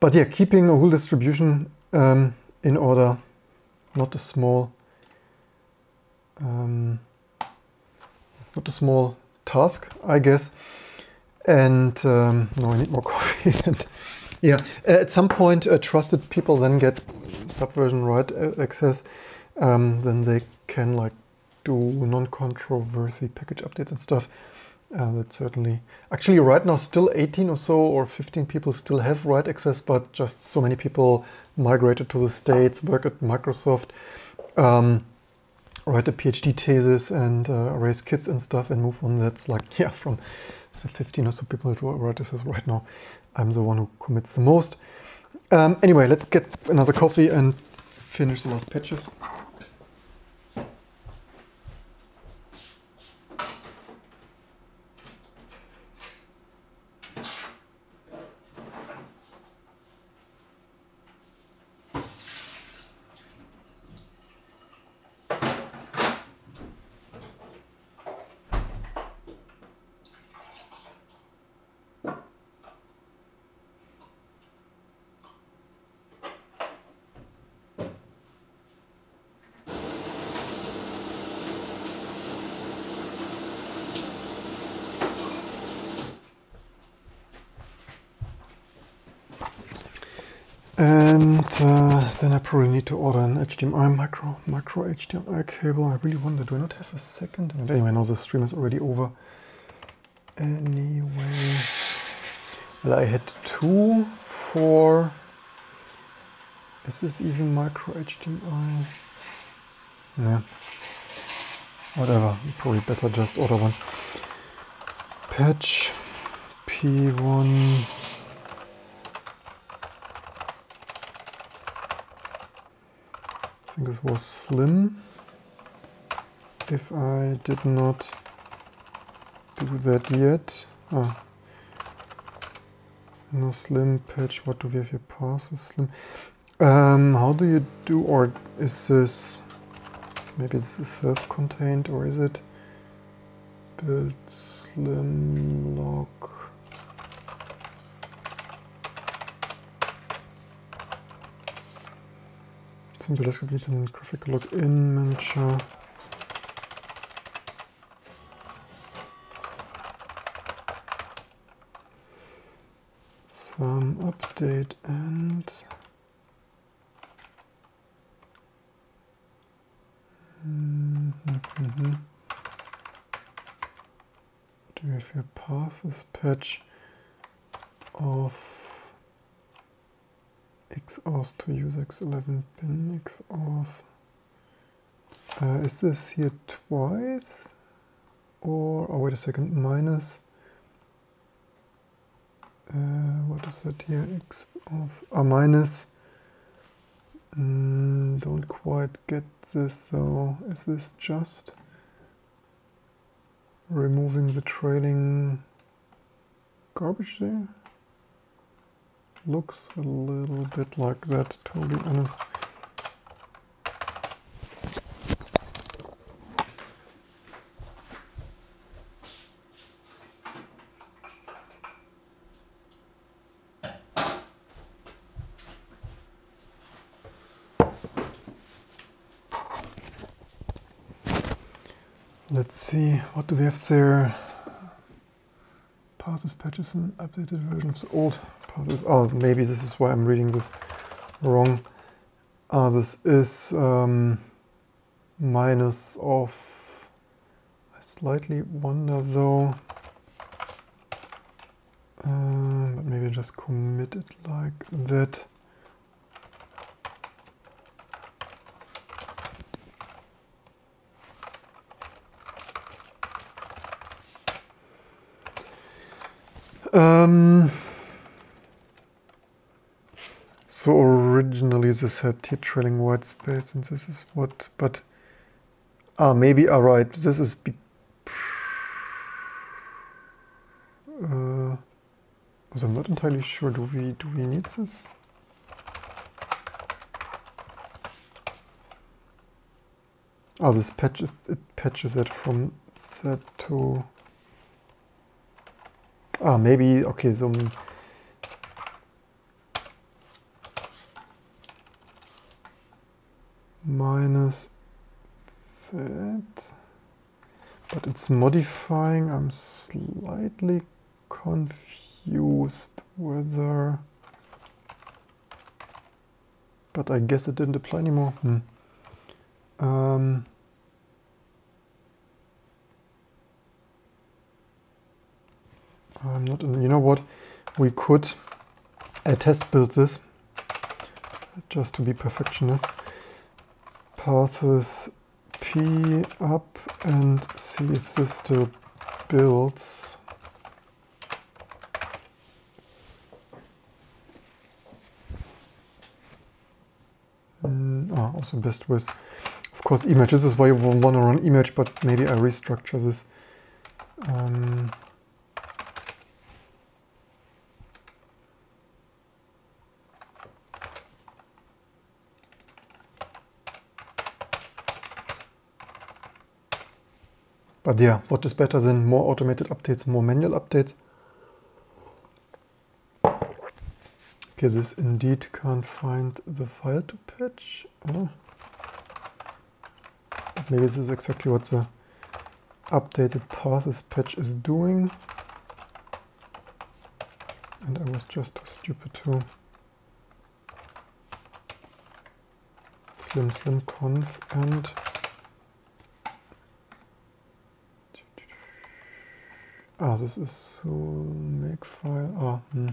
But yeah, keeping a whole distribution um, in order, not a small, um, not a small task, I guess. And um, no, I need more coffee. and yeah, at some point, uh, trusted people then get subversion write uh, access. Um, then they can like do non-controversy package updates and stuff. Uh, that's certainly actually right now still 18 or so or 15 people still have write access, but just so many people migrated to the states, work at Microsoft, um, write a PhD thesis and uh, raise kids and stuff and move on. That's like yeah, from the 15 or so people that write this right now. I'm the one who commits the most. Um, anyway, let's get another coffee and finish the last patches. And uh, then I probably need to order an HDMI micro micro HDMI cable. I really wonder, do I not have a second? And anyway, now the stream is already over. Anyway, well, I had two for. Is this even micro HDMI? Yeah. Whatever. Probably better just order one. Patch P1 think this was slim. If I did not do that yet. Oh. No slim patch. What do we have here? Passes slim. Um, how do you do, or is this, maybe this is self-contained, or is it build slim lock? Simple distributed graphical login manager. Some update and mm -hmm. do we have here path this patch of to use x11 pin xauth. Uh, is this here twice? Or, oh wait a second, minus, uh, what is that here, xauth, ah, minus, mm, don't quite get this though, is this just removing the trailing garbage there? looks a little bit like that, to be honest. Let's see, what do we have there? Passes Patterson, updated version of the old parses. Oh, maybe this is why I'm reading this wrong. Ah, this is um, minus of. I slightly wonder though. Um, but maybe just commit it like that. Um, so originally this had here trailing white space and this is what, but, ah, maybe, alright, ah, this is, uh, I'm not entirely sure, do we, do we need this? Ah, this patches, it patches it from that to Ah, maybe, okay, so minus but it's modifying. I'm slightly confused whether, but I guess it didn't apply anymore. Hmm. Um, I'm not, you know what, we could uh, test build this, just to be perfectionist. Parses p up and see if this still builds. Mm, ah, also best with, of course, image. This is why you want to run image, but maybe I restructure this. Um, But yeah, what is better than more automated updates, more manual updates? Okay, this indeed can't find the file to patch. Oh. Maybe this is exactly what the updated parses patch is doing. And I was just too stupid to slim slim conf and Ah, this is so makefile. Ah, hmm.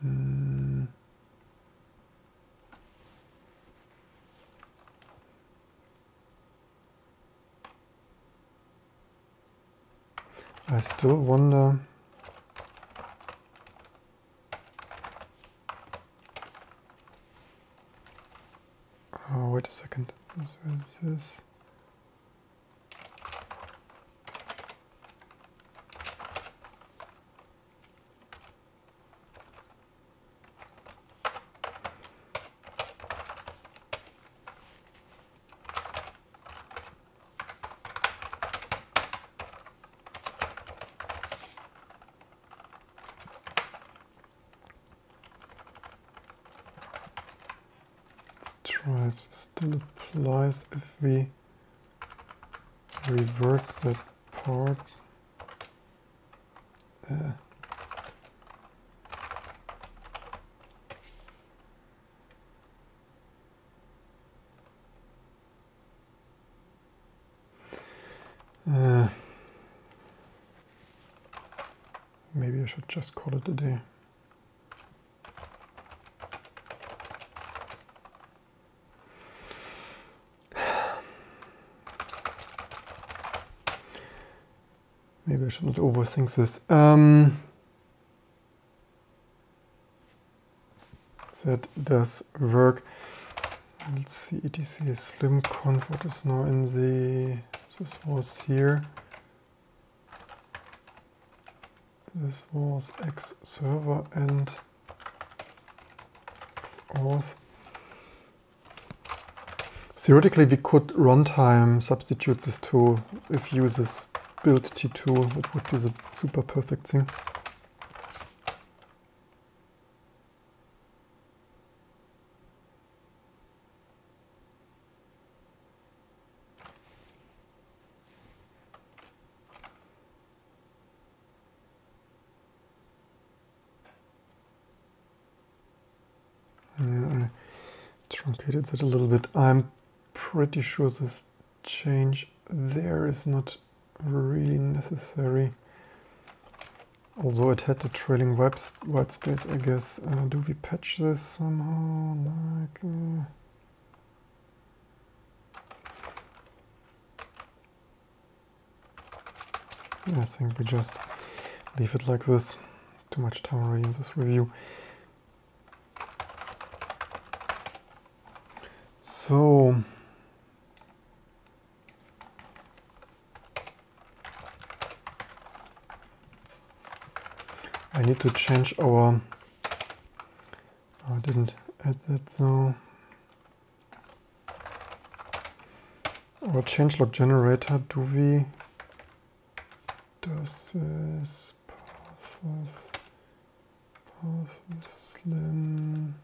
Hmm. I still wonder. Oh, wait a second. What is this? If we revert that part. Uh, uh, maybe I should just call it a day. Should not overthink this. Um, that does work. Let's see, etc slim conf, is now in the, this was here. This was X server and X auth. Theoretically, we could runtime substitute this to if uses build T2, that would be the super perfect thing. I truncated that a little bit. I'm pretty sure this change there is not really necessary. Although it had the trailing white, space, I guess. Uh, do we patch this somehow? Like, uh... I think we just leave it like this. Too much time already in this review. So need to change our oh, I didn't add that though our changelog generator do we does this path path slim.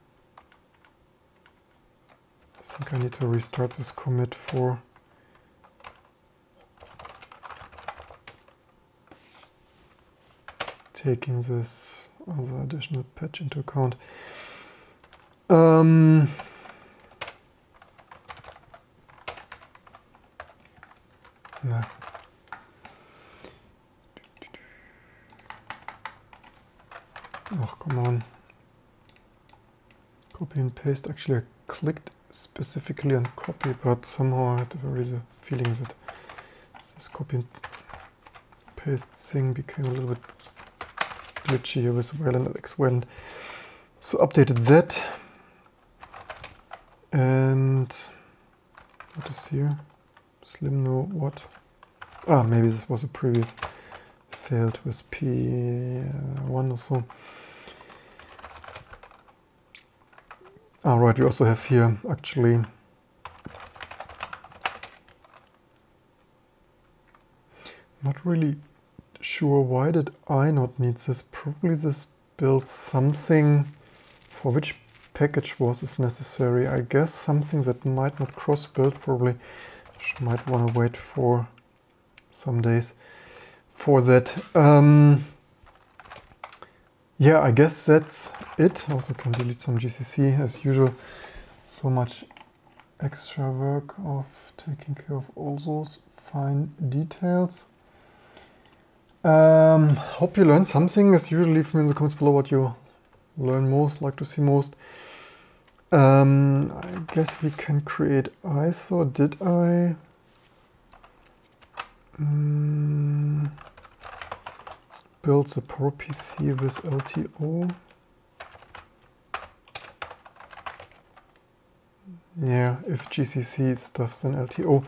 I think I need to restart this commit for taking this other additional patch into account. Um, yeah. Oh, come on. Copy and paste. Actually, I clicked specifically on copy, but somehow I had very the feeling that this copy and paste thing became a little bit glitchy here with Wayland and Xwayland. So updated that. And what is here? Slim no what? Ah, maybe this was a previous failed with P1 or so. All right, we also have here actually not really sure why did I not need this. Probably this builds something for which package was this necessary. I guess something that might not cross build probably might want to wait for some days for that. Um, yeah, I guess that's it. Also can delete some GCC as usual. So much extra work of taking care of all those fine details. Um, hope you learned something. As usual, leave me in the comments below what you learn most, like to see most. Um, I guess we can create ISO. Did I? Um, build the PowerPC with LTO. Yeah, if GCC stuffs then LTO.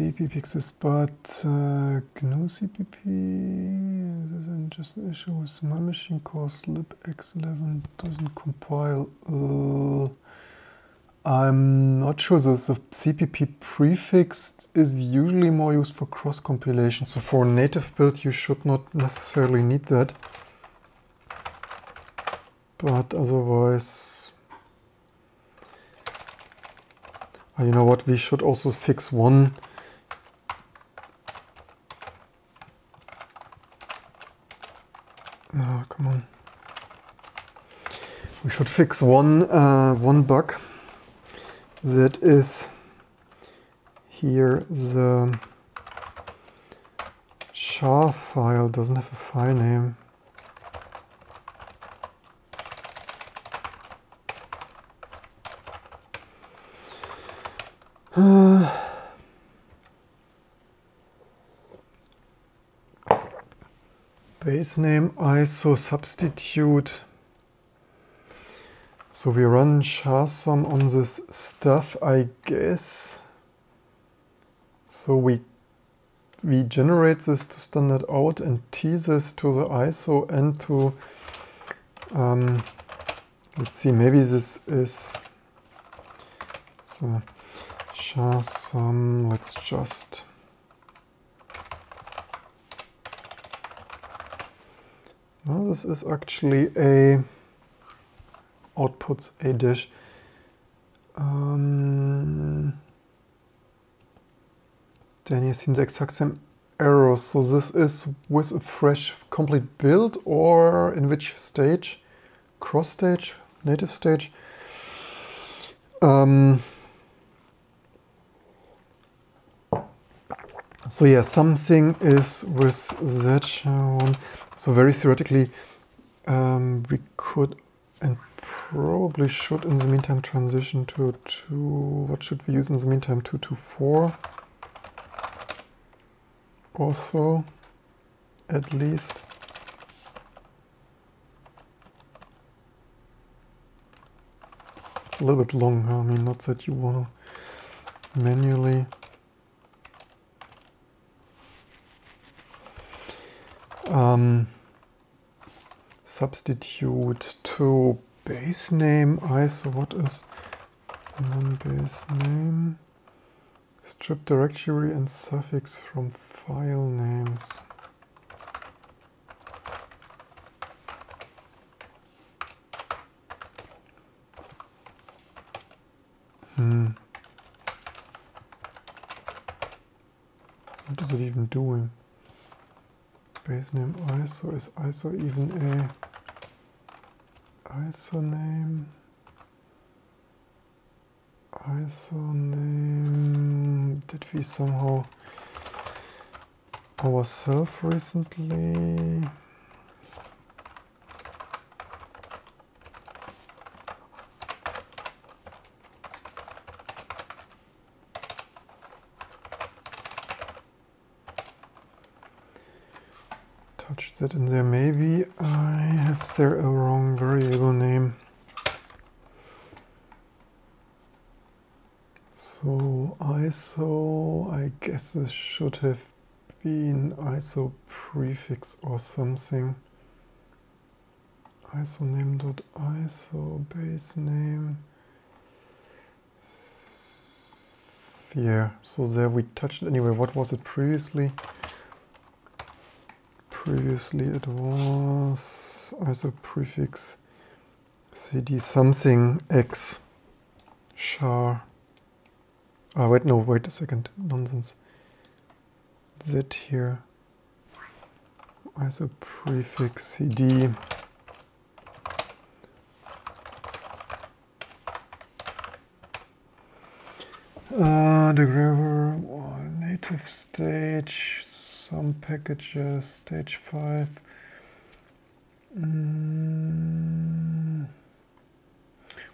CPP exists, but uh, GNU CPP just an issue with my machine cause libx11 doesn't compile. Uh, I'm not sure. The, the CPP prefix is usually more used for cross compilation. So for native build, you should not necessarily need that. But otherwise, uh, you know what? We should also fix one Oh, come on. We should fix one, uh, one bug that is here the char file doesn't have a file name. Uh, base name ISO substitute. So we run shasum on this stuff, I guess. So we we generate this to standard out and tease this to the ISO and to um, let's see, maybe this is so shasum. Let's just No, this is actually a outputs a dish. Um, denn the exact same error. So this is with a fresh complete build or in which stage? Cross stage, native stage. Um, so yeah, something is with that one. So very theoretically, um, we could and probably should in the meantime transition to, to what should we use in the meantime? 224 also at least. It's a little bit long, I mean not that you wanna manually um, substitute to base name ISO. What is non-base name? Strip directory and suffix from file names. Hmm. What is it even doing? Base name ISO is ISO even a ISO name? ISO name. Did we somehow ourselves recently? Touch that in there. Maybe I have there a wrong variable name. So ISO, I guess this should have been ISO prefix or something. ISO name dot ISO base name. Yeah, so there we touched anyway. What was it previously? Previously it was ISO prefix cd something x char Oh, wait, no, wait a second. Nonsense. That here as a prefix cd. Uh, the graver, native stage, some packages, stage 5. Mm.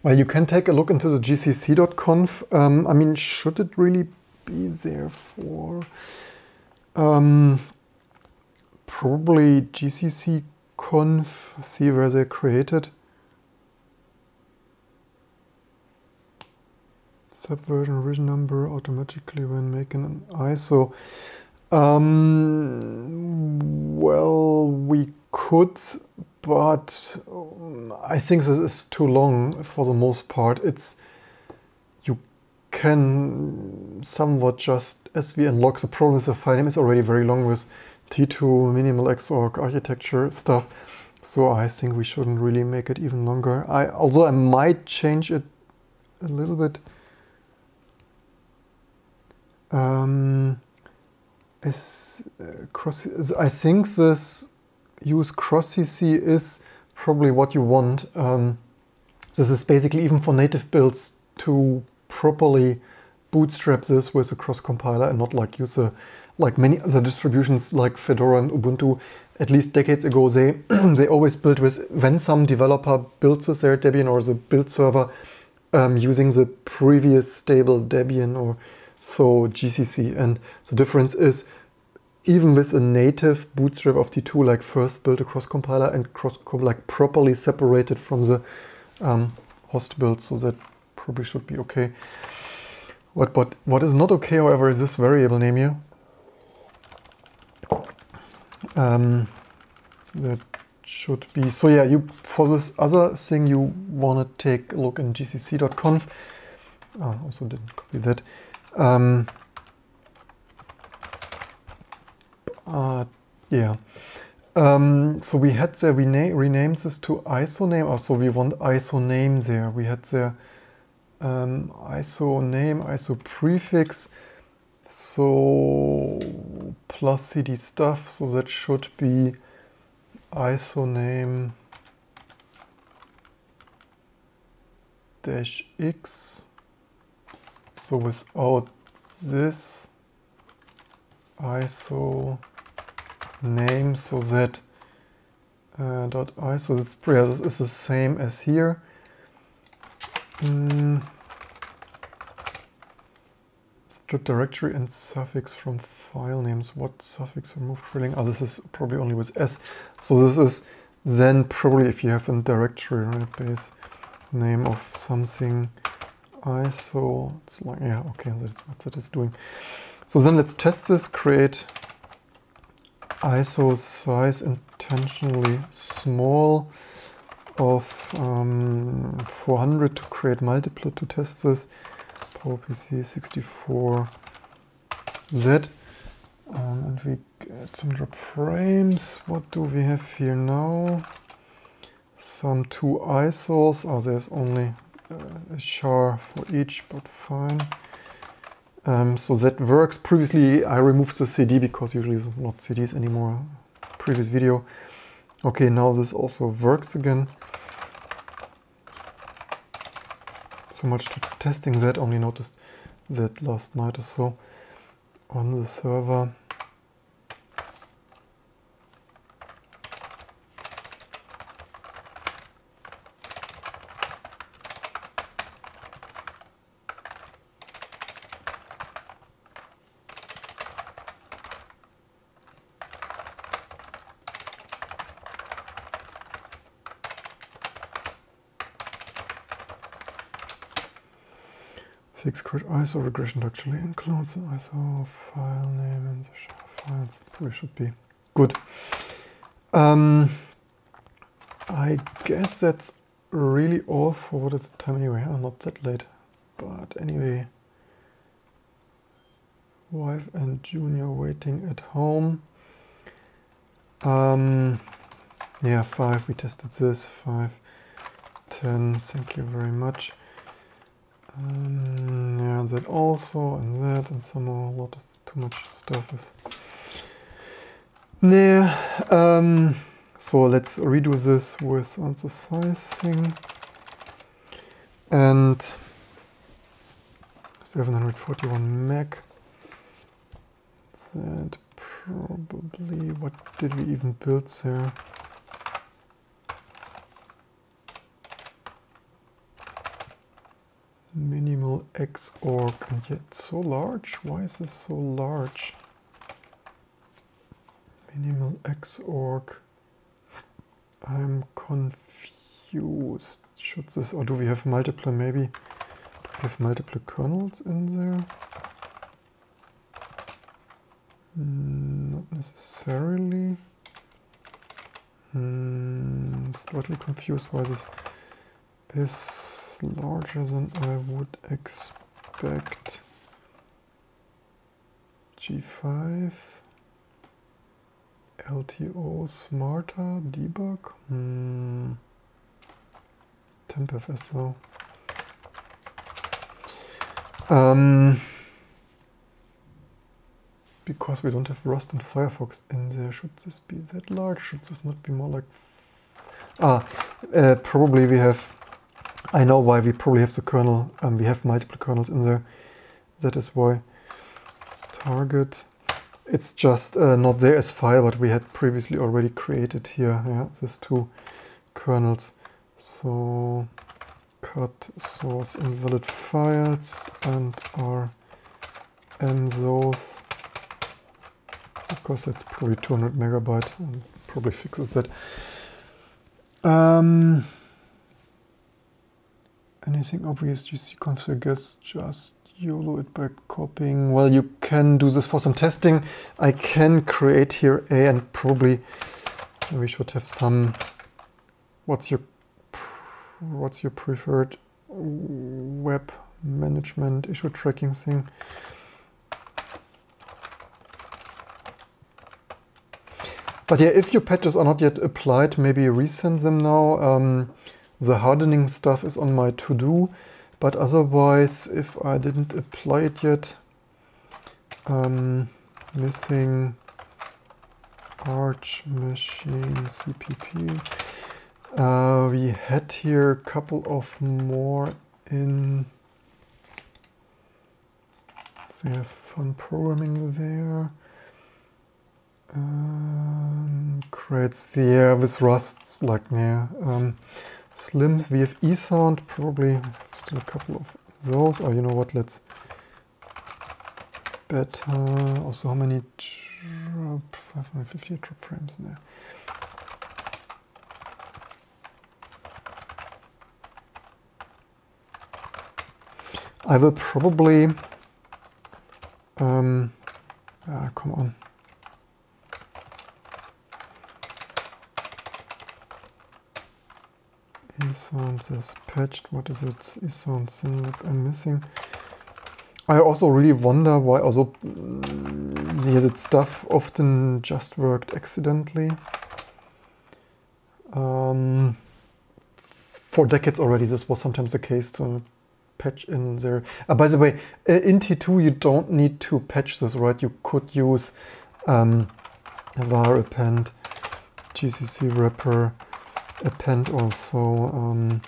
Well, you can take a look into the gcc.conf. Um, I mean, should it really be there for? Um, probably gcc conf, see where they're created. Subversion revision number automatically when making an ISO. Um, well, we could but um, I think this is too long for the most part. It's you can somewhat just SV unlock. The problem is the file name is already very long with T2 minimal Xorg architecture stuff. So I think we shouldn't really make it even longer. I although I might change it a little bit. Um, as, uh, cross, I think this use CrossCC is probably what you want. Um, this is basically even for native builds to properly bootstrap this with a cross compiler and not like use a like many other distributions like Fedora and Ubuntu. At least decades ago, they they always built with when some developer builds this their Debian or the build server um, using the previous stable Debian or so GCC. And the difference is even with a native bootstrap of T2, like first build a cross compiler and cross like properly separated from the um, host build, so that probably should be okay. What but what is not okay, however, is this variable name here. Um, that should be so. Yeah, you for this other thing you want to take a look in gcc.conf. Oh, also didn't copy that. Um, Uh, yeah. Um, so we had there, we renamed this to ISO name, also we want ISO name there. We had there um, ISO name, ISO prefix. So plus cd stuff, so that should be ISO name dash x. So without this ISO name, so that uh, dot ISO, this is the same as here. Mm. Strip directory and suffix from file names. What suffix removed drilling? Oh, this is probably only with S. So this is then probably if you have a directory, right, base name of something ISO. It's like, yeah, okay, that's what that is doing. So then let's test this, create ISO size intentionally small of um, 400 to create multiple to test this. PowerPC 64 Z. Um, and we get some drop frames. What do we have here now? Some two ISOs. Oh, there's only a char for each, but fine. Um, so that works. Previously, I removed the CD because usually it's not CDs anymore. Previous video. Okay, now this also works again. so much to testing that. Only noticed that last night or so on the server. Fix grid ISO regression actually includes ISO file name and the files. Probably should be good. Um, I guess that's really all for what is the time anyway. I'm not that late, but anyway. Wife and Junior waiting at home. Um, yeah, five. We tested this. Five, ten. Thank you very much. Um, yeah, that also, and that, and some more, a lot of too much stuff is there. Um, so let's redo this with also sizing. And 741 meg. That probably, what did we even build there? Minimal Xorg and yet so large. Why is this so large? Minimal Xorg. I'm confused. Should this, or do we have multiple, maybe, do we have multiple kernels in there? Mm, not necessarily. Mm, slightly confused why this is larger than I would expect. G5 LTO smarter debug hmm. TempFS though um, because we don't have Rust and Firefox in there should this be that large should this not be more like ah uh, probably we have I know why we probably have the kernel, um, we have multiple kernels in there. That is why. Target. It's just uh, not there as file, but we had previously already created here, yeah, these two kernels. So cut source invalid files and rm those because that's probably 200 megabyte and probably fixes that. Um, anything obvious You GC configures just YOLO it by copying. Well, you can do this for some testing. I can create here a and probably we should have some. What's your what's your preferred web management issue tracking thing? But yeah, if your patches are not yet applied, maybe resend them now. Um, the hardening stuff is on my to-do, but otherwise, if I didn't apply it yet, um, missing Arch Machine CPP. Uh, we had here a couple of more in. They have fun programming there. Um, creates the air with Rust like yeah. Um, Slims, VFE sound, probably still a couple of those. Oh, you know what? Let's bet uh, also how many drop 550 drop frames there. I will probably um, ah, come on. eSound is patched. What is it? eSound synlib I'm missing. I also really wonder why also mm, the stuff often just worked accidentally. Um, for decades already, this was sometimes the case to patch in there. Uh, by the way, uh, in T2 you don't need to patch this, right? You could use um, var append, gcc wrapper, append also um,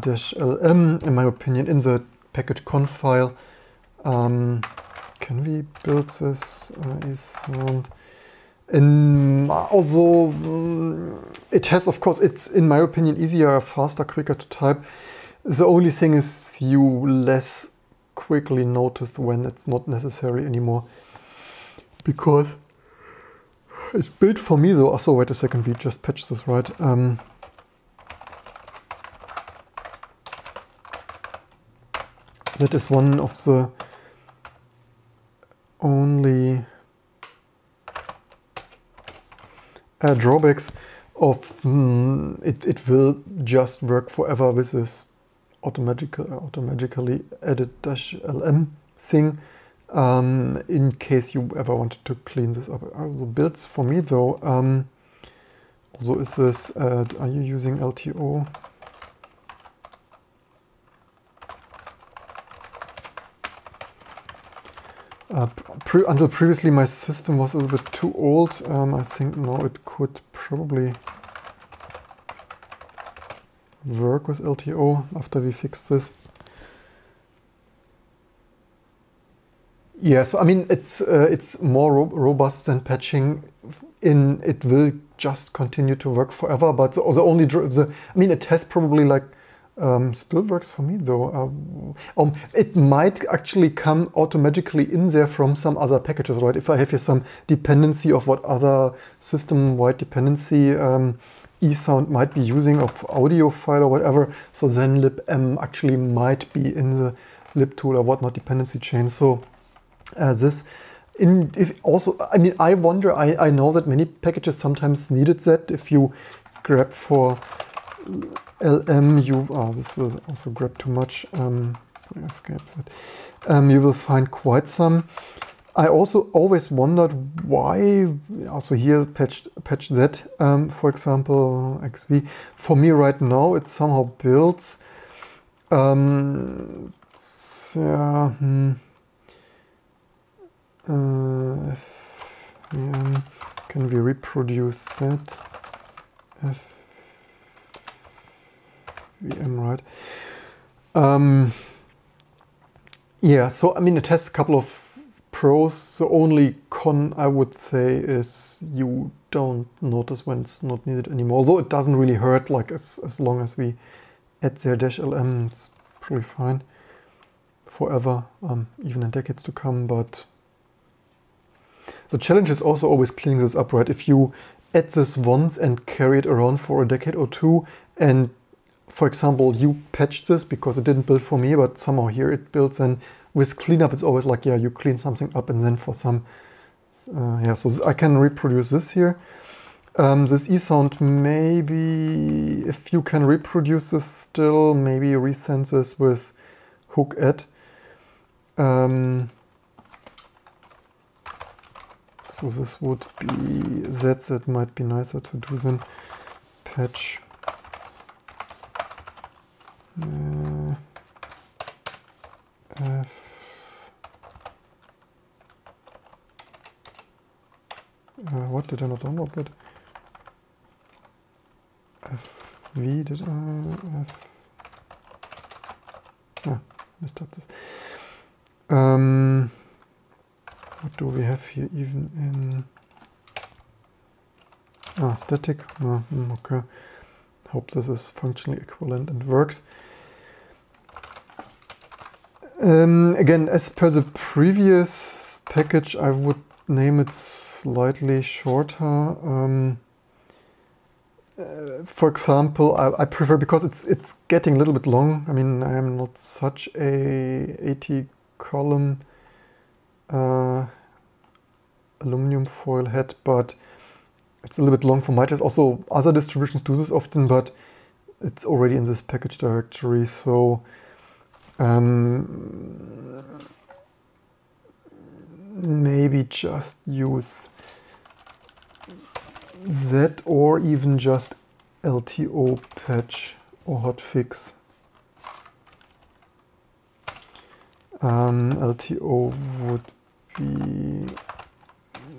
dash lm, in my opinion, in the package conf file. Um, can we build this uh, eSound? And also, um, it has, of course, it's in my opinion easier, faster, quicker to type. The only thing is you less quickly notice when it's not necessary anymore. Because it's built for me though. So wait a second, we just patched this right. Um, that is one of the only uh, drawbacks of mm, it, it will just work forever with this automatically, automatically added dash lm thing um, in case you ever wanted to clean this up. Also builds for me though, um, also is this, uh, are you using LTO? Uh, pre until previously my system was a little bit too old. Um, I think now it could probably work with LTO after we fix this. Yes, I mean it's uh, it's more ro robust than patching. In it will just continue to work forever. But the, the only the I mean it has probably like um, still works for me though. Uh, um, it might actually come automatically in there from some other packages, right? If I have here some dependency of what other system-wide dependency um, eSound might be using of audio file or whatever, so then libm actually might be in the libtool or whatnot dependency chain. So uh, this in if also I mean I wonder I, I know that many packages sometimes needed that. If you grab for lm you oh this will also grab too much. Um, escape that. Um, you will find quite some. I also always wondered why also here patch patch that um, for example xv for me right now it somehow builds um, yeah, hmm. Uh, can we reproduce that? FVM, right? Um, yeah, so I mean, it has a couple of pros. The only con I would say is you don't notice when it's not needed anymore. Although it doesn't really hurt, like as, as long as we add their dash LM, it's pretty fine forever, um, even in decades to come, but the challenge is also always cleaning this up, right? If you add this once and carry it around for a decade or two, and for example, you patched this because it didn't build for me, but somehow here it builds, and with cleanup, it's always like, yeah, you clean something up, and then for some, uh, yeah, so I can reproduce this here. Um, this eSound, maybe if you can reproduce this still, maybe resend this with hook add. Um, so this would be that, that might be nicer to do than patch. Uh, F Uh, what did I not download that? FV did I F Ah, messed up this. Um what do we have here even in Ah static? Oh, okay. Hope this is functionally equivalent and works. Um, again, as per the previous package, I would name it slightly shorter. Um, uh, for example, I, I, prefer because it's it's getting a little bit long. I mean, I am not such a 80 column uh, aluminum foil head, but it's a little bit long for my taste. Also, other distributions do this often, but it's already in this package directory, so um, maybe just use that or even just LTO patch or hotfix. Um, LTO would be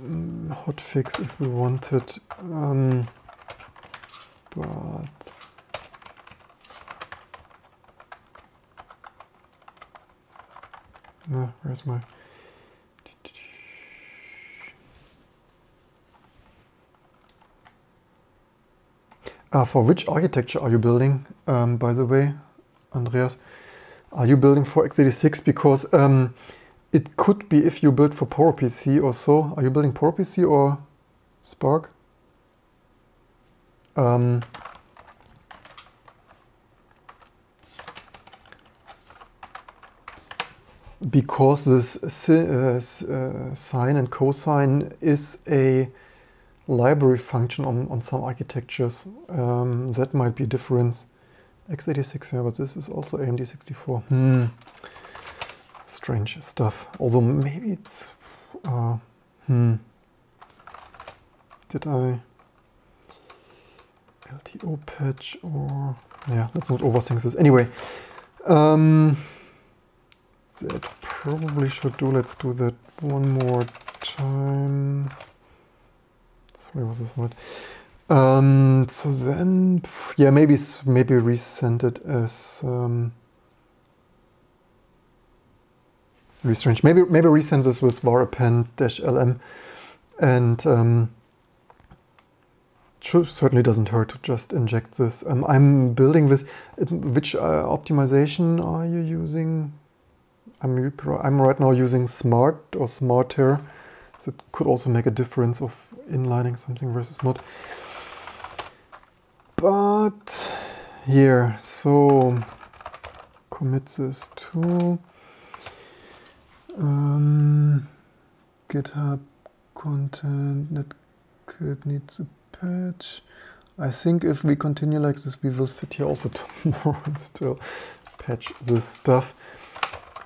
mm, hotfix if we wanted, um, but No, where's my... Uh, for which architecture are you building, um, by the way, Andreas? Are you building for x86? Because um, it could be if you build for PowerPC or so. Are you building PowerPC or SPARC? Um, because this uh, uh, sine and cosine is a library function on, on some architectures. Um, that might be difference. x86, yeah, but this is also AMD 64. Hmm. Strange stuff. Also, maybe it's... Uh, hmm. Did I... LTO patch or... Yeah, let's not overthink this. Anyway, um, that probably should do. Let's do that one more time. Sorry, was this not? Um, so then, yeah, maybe maybe resend it as um, strange. Maybe maybe resend this with var append lm, and um, certainly doesn't hurt to just inject this. Um, I'm building this. Which uh, optimization are you using? I'm, I'm right now using Smart or Smarter. So it could also make a difference of inlining something versus not. But here, so commit this to um, GitHub content netkit needs a patch. I think if we continue like this, we will sit here also tomorrow and still patch this stuff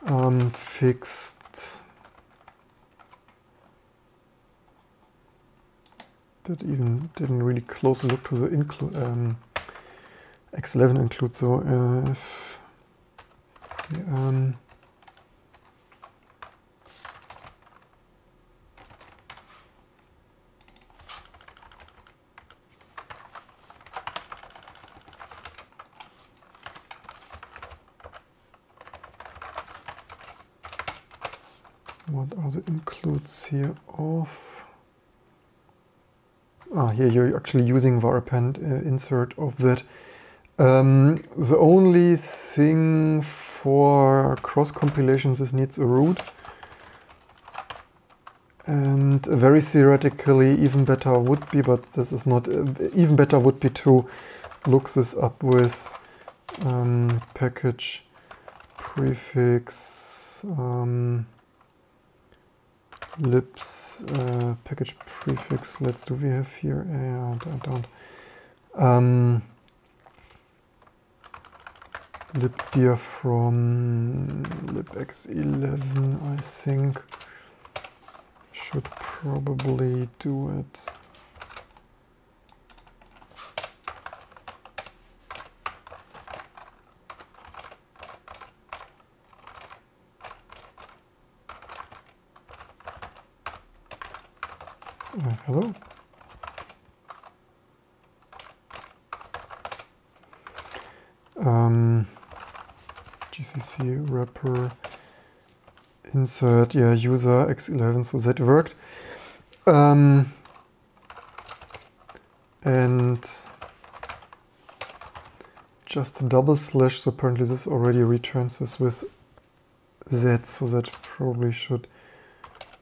um, fixed that even didn't really close look to the include um, X11 include so uh, if um, what are includes here of ah here you're actually using var append uh, insert of that. Um, the only thing for cross compilations is needs a root. And very theoretically even better would be but this is not uh, even better would be to look this up with um, package prefix um, libs uh, package prefix. Let's do we have here? Uh, I don't. Um, libdir from libx11, I think, should probably do it. Uh, hello? Um, GCC wrapper insert, yeah, user x11, so that worked. Um, and just a double slash, so apparently this already returns this with that, so that probably should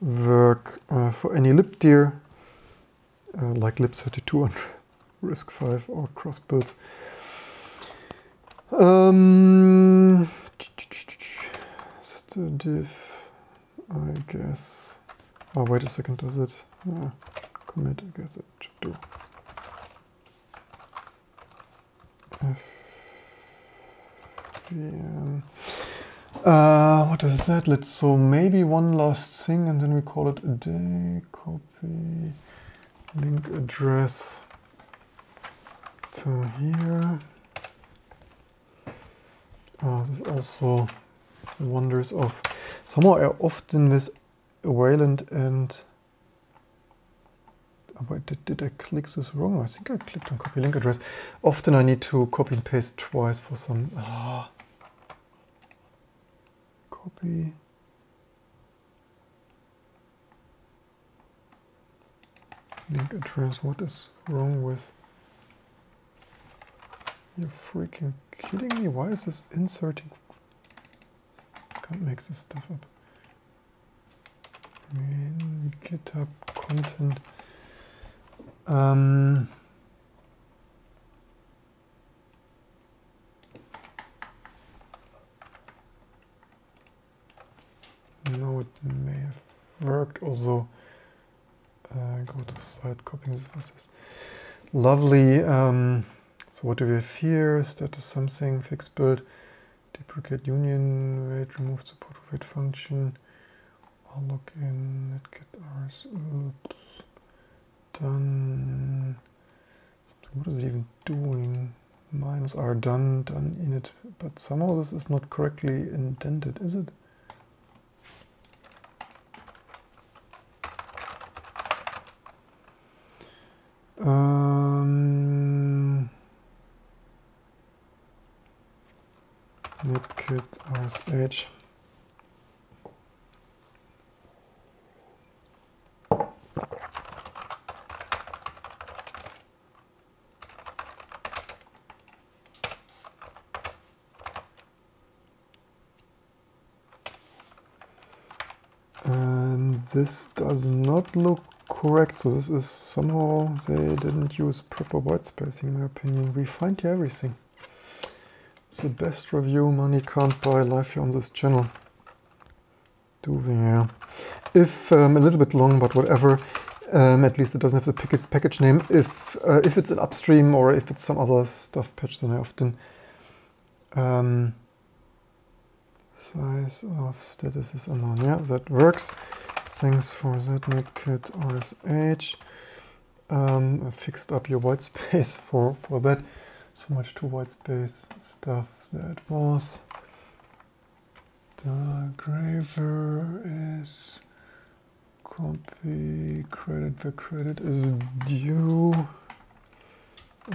work uh, for any libdir, uh, like lib32 on RISC-V or cross builds. Um, diff, I guess. Oh, wait a second, does it? Yeah, commit, I guess it should do. FVM. Uh, what is that? Let's so maybe one last thing and then we call it a day. Copy link address to here. Oh, this is also the wonders of somehow I often with Wayland and oh, wait, did, did I click this wrong? I think I clicked on copy link address. Often I need to copy and paste twice for some. Ah. Copy. Link address. What is wrong with? You're freaking kidding me? Why is this inserting? Can't make this stuff up. GitHub content. Um, no, it may have worked. Also, uh, go to site copying this. is Lovely. Um, so what do we have here? Status something, fix build, deprecate union, wait, remove support wait function, I'll log in, netkit rs, oops, done, what is it even doing? Minus r done, done init, but somehow this is not correctly indented, is it? Um, libkit rsh. And this does not look correct. So this is somehow they didn't use proper white spacing in my opinion. We find here everything. It's the best review money can't buy live here on this channel. Do we? Yeah. If um, a little bit long, but whatever. Um, at least it doesn't have the package name. If uh, if it's an upstream or if it's some other stuff patch, then I often um, size of status is unknown. Yeah, that works. Thanks for that netkit rsh. Um, I fixed up your white space for for that. So much to white space stuff that was. The graver is copy credit where credit is due.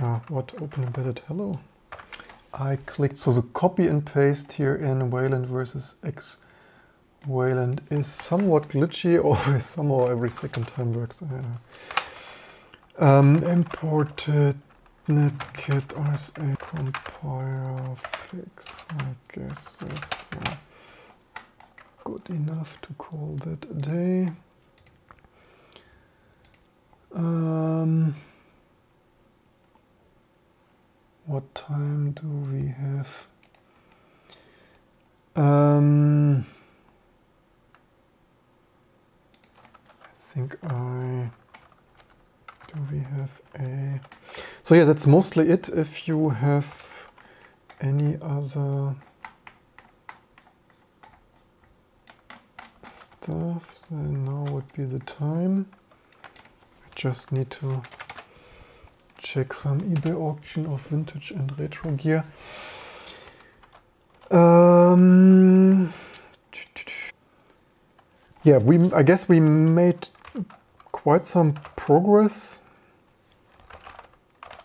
Ah, what OpenEmbedded hello? I clicked so the copy and paste here in Wayland versus X Wayland is somewhat glitchy, always somehow every second time works. Um, imported Netkit RSA compile fix. I guess is uh, good enough to call that a day. Um, what time do we have? Um, think I do we have a so yeah that's mostly it. If you have any other stuff then now would be the time. I just need to check some eBay auction of vintage and retro gear. Um, yeah we I guess we made quite some progress,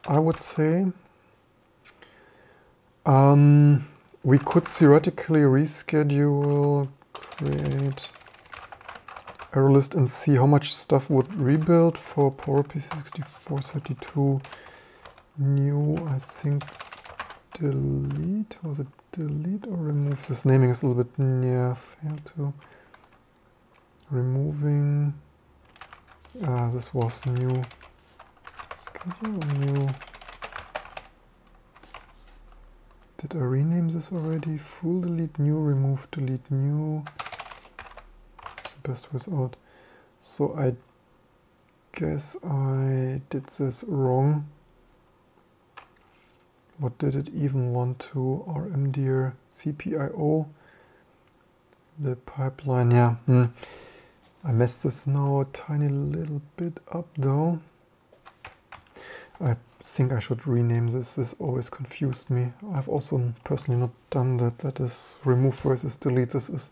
I would say. Um, we could theoretically reschedule, create error list and see how much stuff would rebuild for PowerPC 6432 new, I think, delete, was it delete or remove? This naming is a little bit near, fail to, removing, uh, this was new, schedule, new, did I rename this already? Full delete, new, remove, delete, new, the best without. So I guess I did this wrong. What did it even want to? RMDIR CPIO. The pipeline, yeah. Hmm. I messed this now a tiny little bit up though. I think I should rename this. This always confused me. I've also personally not done that. That is remove versus delete. This is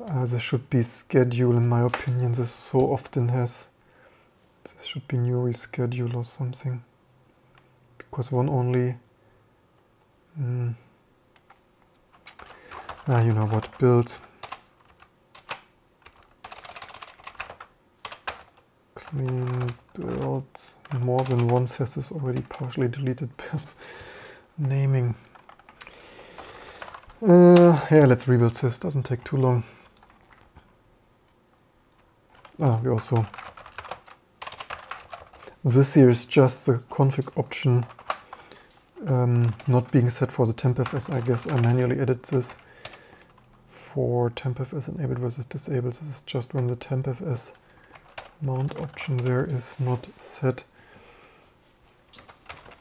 uh, this should be schedule in my opinion. This so often has this should be new reschedule or something because one only mm, ah, you know what build clean build more than once has this already partially deleted builds naming. Uh, yeah let's rebuild this. Doesn't take too long. Ah we also this here is just the config option um, not being set for the tmpfs, I guess I manually edit this for tmpfs enabled versus disabled. This is just when the tmpfs mount option there is not set.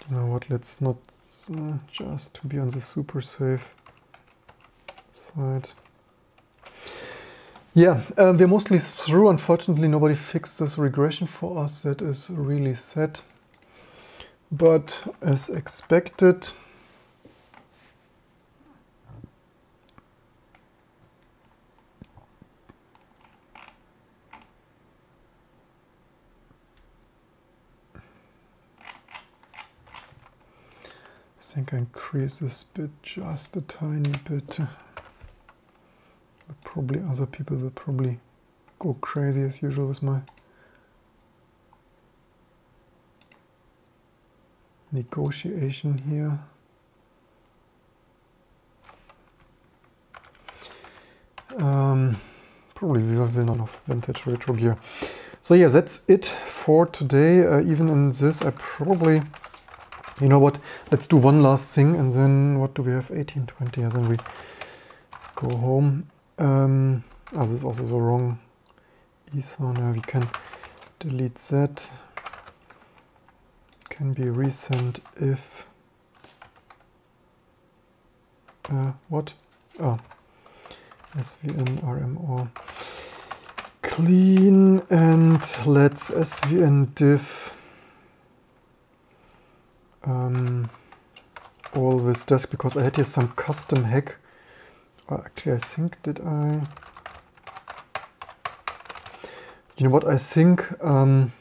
You know what, let's not uh, just to be on the super safe side. Yeah, um, we're mostly through. Unfortunately, nobody fixed this regression for us. That is really sad. But as expected, think I increase this bit just a tiny bit. Probably other people will probably go crazy as usual with my negotiation here. Um, probably we will not have vintage retro gear. So yeah, that's it for today. Uh, even in this, I probably, you know what, let's do one last thing and then what do we have, 1820, and then we go home. Um, oh, this is also the wrong ESON, we can delete that. Can be resent if uh, what? Oh. Svn rmo clean and let's svn diff um, all this desk because I had here some custom hack uh, actually I think did I you know what I think um,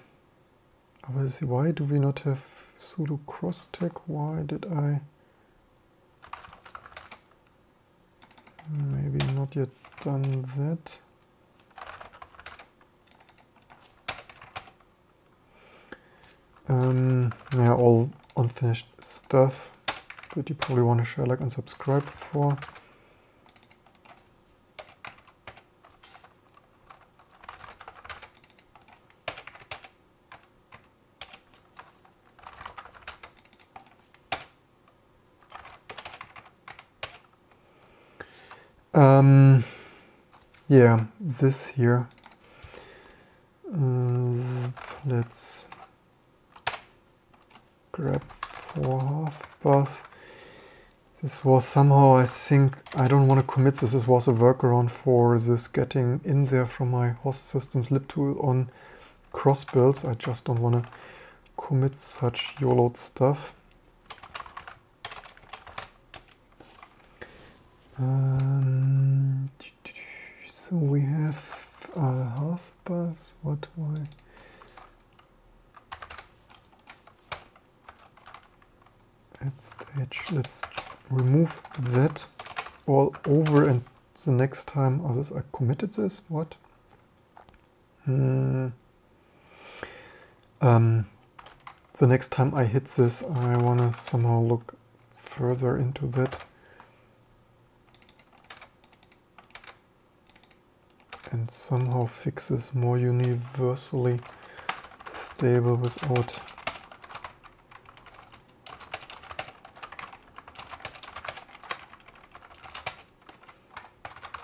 see, why do we not have sudo crosstag? Why did I? Maybe not yet done that. Um, yeah, all unfinished stuff that you probably want to share, like, and subscribe for. Um, yeah, this here. Uh, let's grab four half bars. This was somehow, I think, I don't want to commit this. This was a workaround for this getting in there from my host system's libtool on cross builds. I just don't want to commit such YOLO stuff. Um, so we have uh, half bus. What? Why? At stage, let's remove that all over and the next time others I committed this. What? Hmm. Um, the next time I hit this, I want to somehow look further into that. And somehow fix this more universally stable without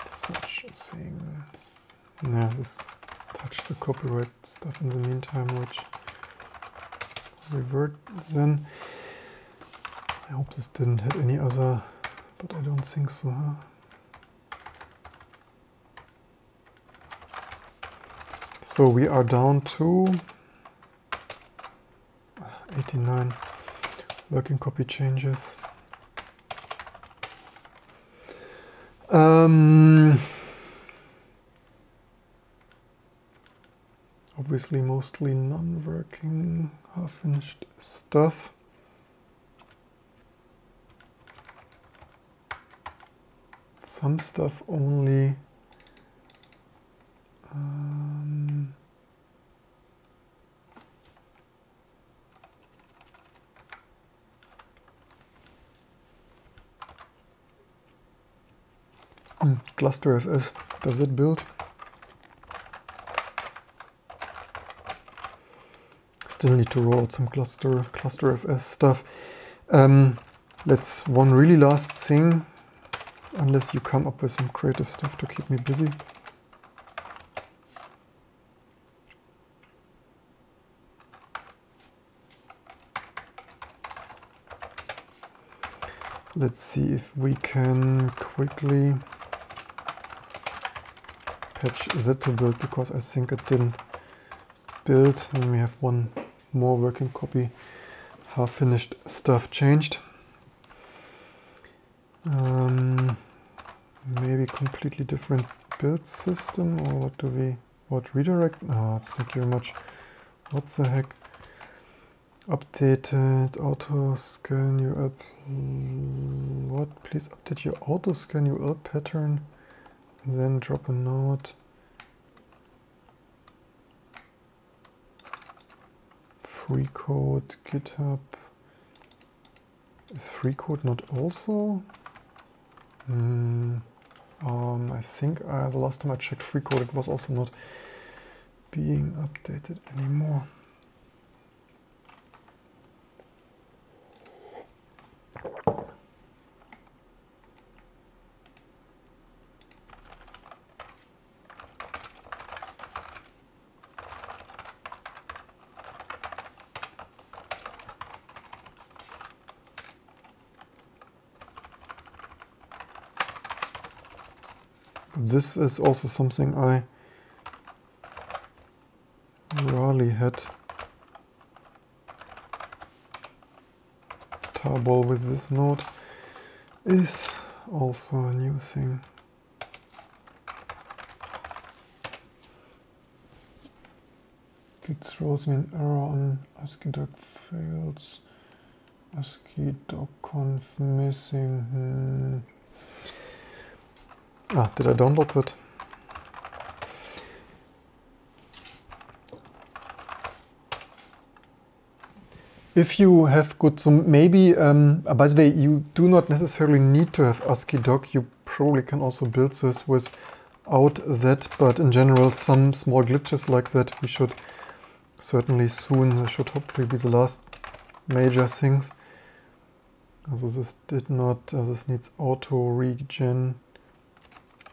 such a thing. Yeah, this touched the copyright stuff in the meantime, which revert then. I hope this didn't hit any other, but I don't think so. Huh? So we are down to 89 working copy changes. Um, obviously mostly non-working half-finished stuff. Some stuff only. Um, hmm, glusterfs, does it build? Still need to roll out some cluster glusterfs stuff. Um, let's one really last thing, unless you come up with some creative stuff to keep me busy. Let's see if we can quickly patch that to build because I think it didn't build and we have one more working copy, half finished stuff changed. Um, maybe completely different build system or what do we, what redirect? Oh, thank you very much. What the heck? Updated auto scan URL. What? Please update your auto scan URL pattern. Then drop a note. Freecode, GitHub. Is Freecode not also? Mm, um, I think uh, the last time I checked Freecode, it was also not being updated anymore. This is also something I rarely had tarball with this node is also a new thing. It throws me an error on ASCII doc fails. ASCII doc conf missing. Hmm. Ah, did I download it? If you have good, so maybe, um, uh, by the way, you do not necessarily need to have ASCII doc. You probably can also build this without that, but in general, some small glitches like that we should certainly soon, this should hopefully be the last major things. Also this did not, uh, this needs auto regen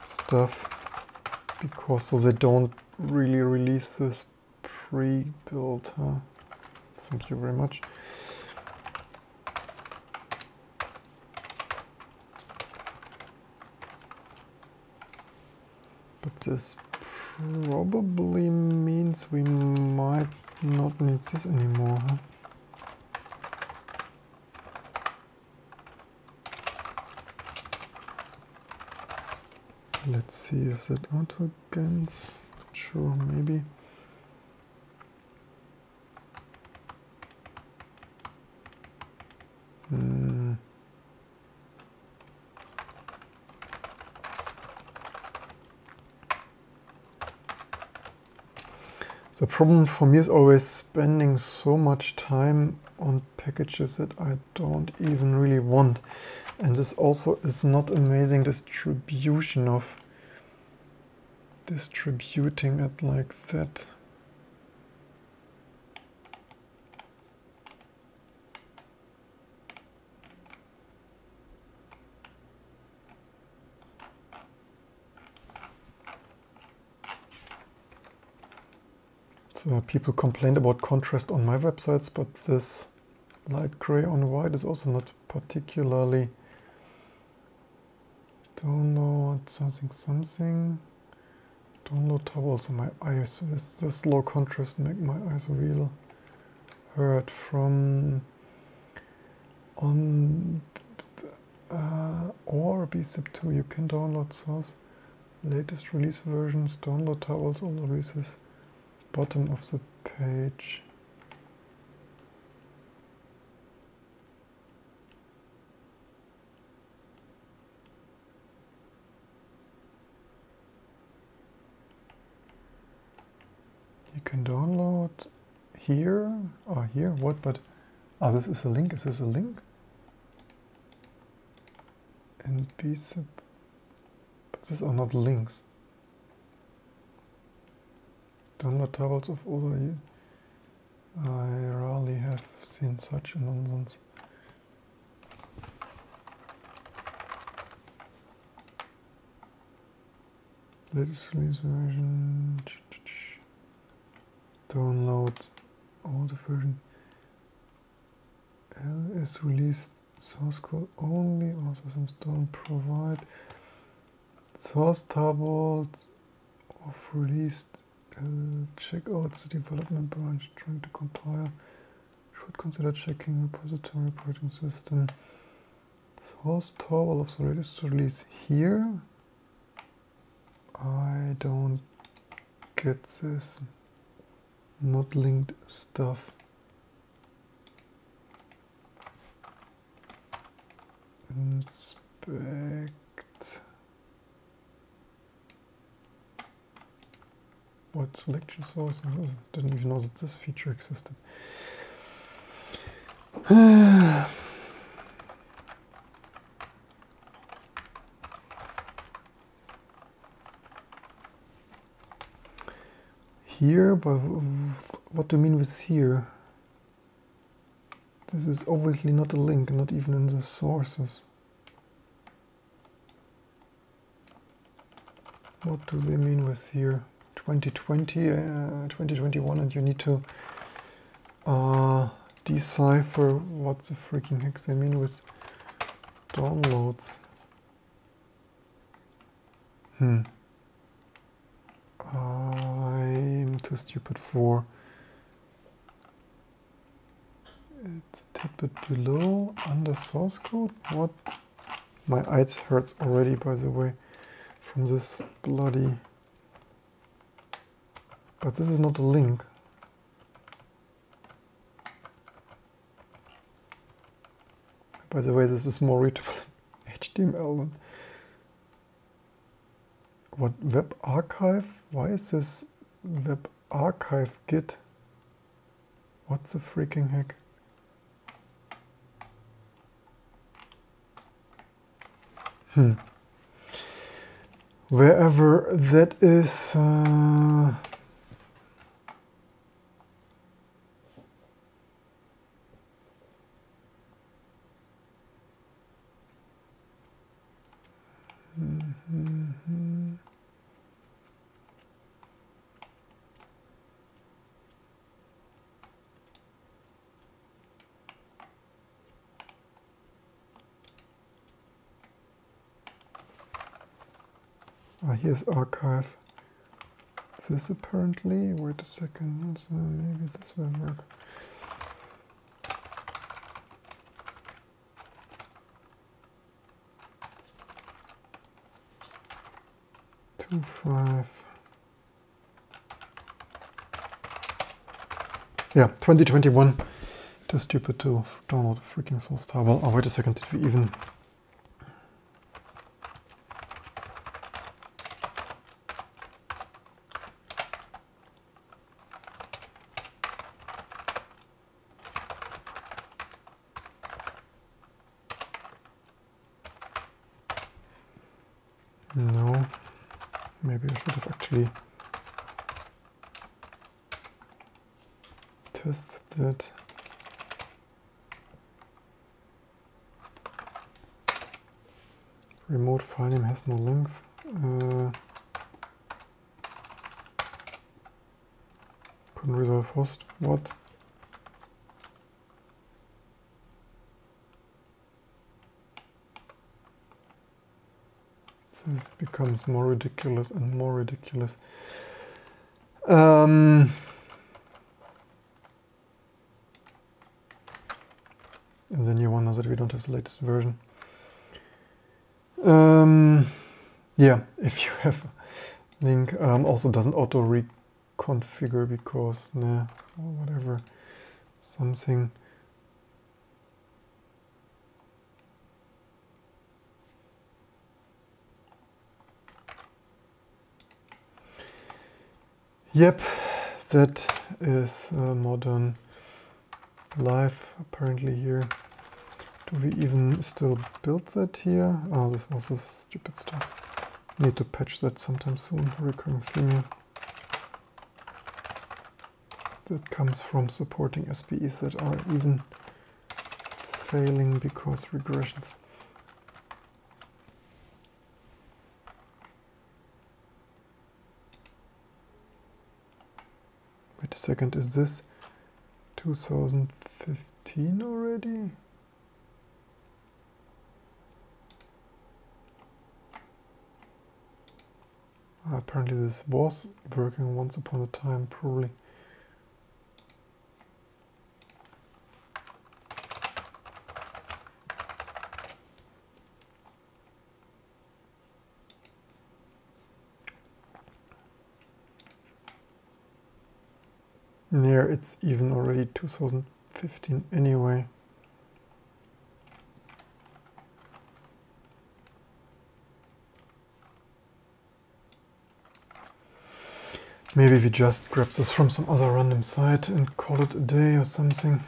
stuff because so they don't really release this pre-built. Huh? Thank you very much. But this probably means we might not need this anymore. Huh? Let's see if that auto against. sure, maybe. Hmm. The problem for me is always spending so much time on packages that I don't even really want. And this also is not amazing distribution of distributing it like that. So people complained about contrast on my websites, but this light gray on white is also not particularly download something something download towels on my eyes. This, this low contrast make my eyes real hurt from on uh, or bzip2 you can download source latest release versions download towels all releases bottom of the page can download here or here what but oh this is a link is this a link? And bzip but these are not links. Download tables of order I rarely have seen such nonsense. Latest release version download all the versions. L is released source code only, also some don't provide. Source tables of released uh, check out the development branch trying to compile. Should consider checking repository operating system. Source table of the latest release here. I don't get this not linked stuff. Inspect. What selection source? I didn't even know that this feature existed. here, but what do you mean with here? This is obviously not a link, not even in the sources. What do they mean with here? 2020, uh, 2021, and you need to uh, decipher what the freaking heck they mean with downloads. Hmm. I'm too stupid for it's a tidbit below under source code. What? My eyes hurts already, by the way, from this bloody. But this is not a link. By the way, this is more readable HTML what web archive? Why is this web archive git? What the freaking heck? Hmm. Wherever that is, uh, this archive this apparently. Wait a second, so maybe this will work. Two five. Yeah, 2021. Too stupid to download a freaking source table. Oh, wait a second, did we even becomes more ridiculous and more ridiculous. Um, and then you wonder that we don't have the latest version. Um, yeah, if you have a link, um, also doesn't auto reconfigure because, nah, whatever, something. Yep, that is uh, modern life apparently here. Do we even still build that here? Oh, this was this stupid stuff. Need to patch that sometime soon, recurring theme. That comes from supporting SPEs that are even failing because regressions. Second, is this 2015 already? Ah, apparently this was working once upon a time, probably. It's even already 2015 anyway. Maybe we just grab this from some other random site and call it a day or something.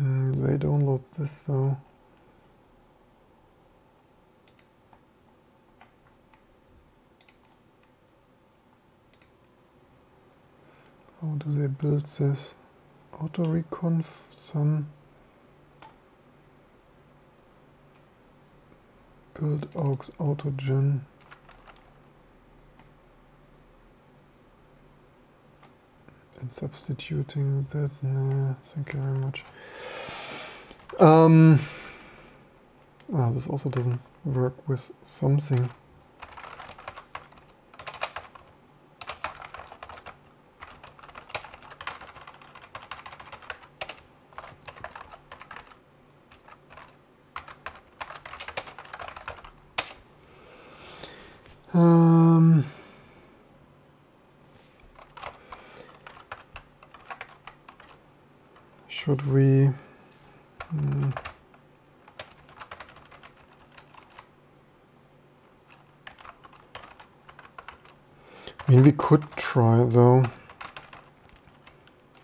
Mm, they download this though. How do they build this? Auto reconf some build aux autogen. And substituting that, nah, thank you very much. Um, ah, this also doesn't work with something. Um, should we? Hmm. I mean, we could try though.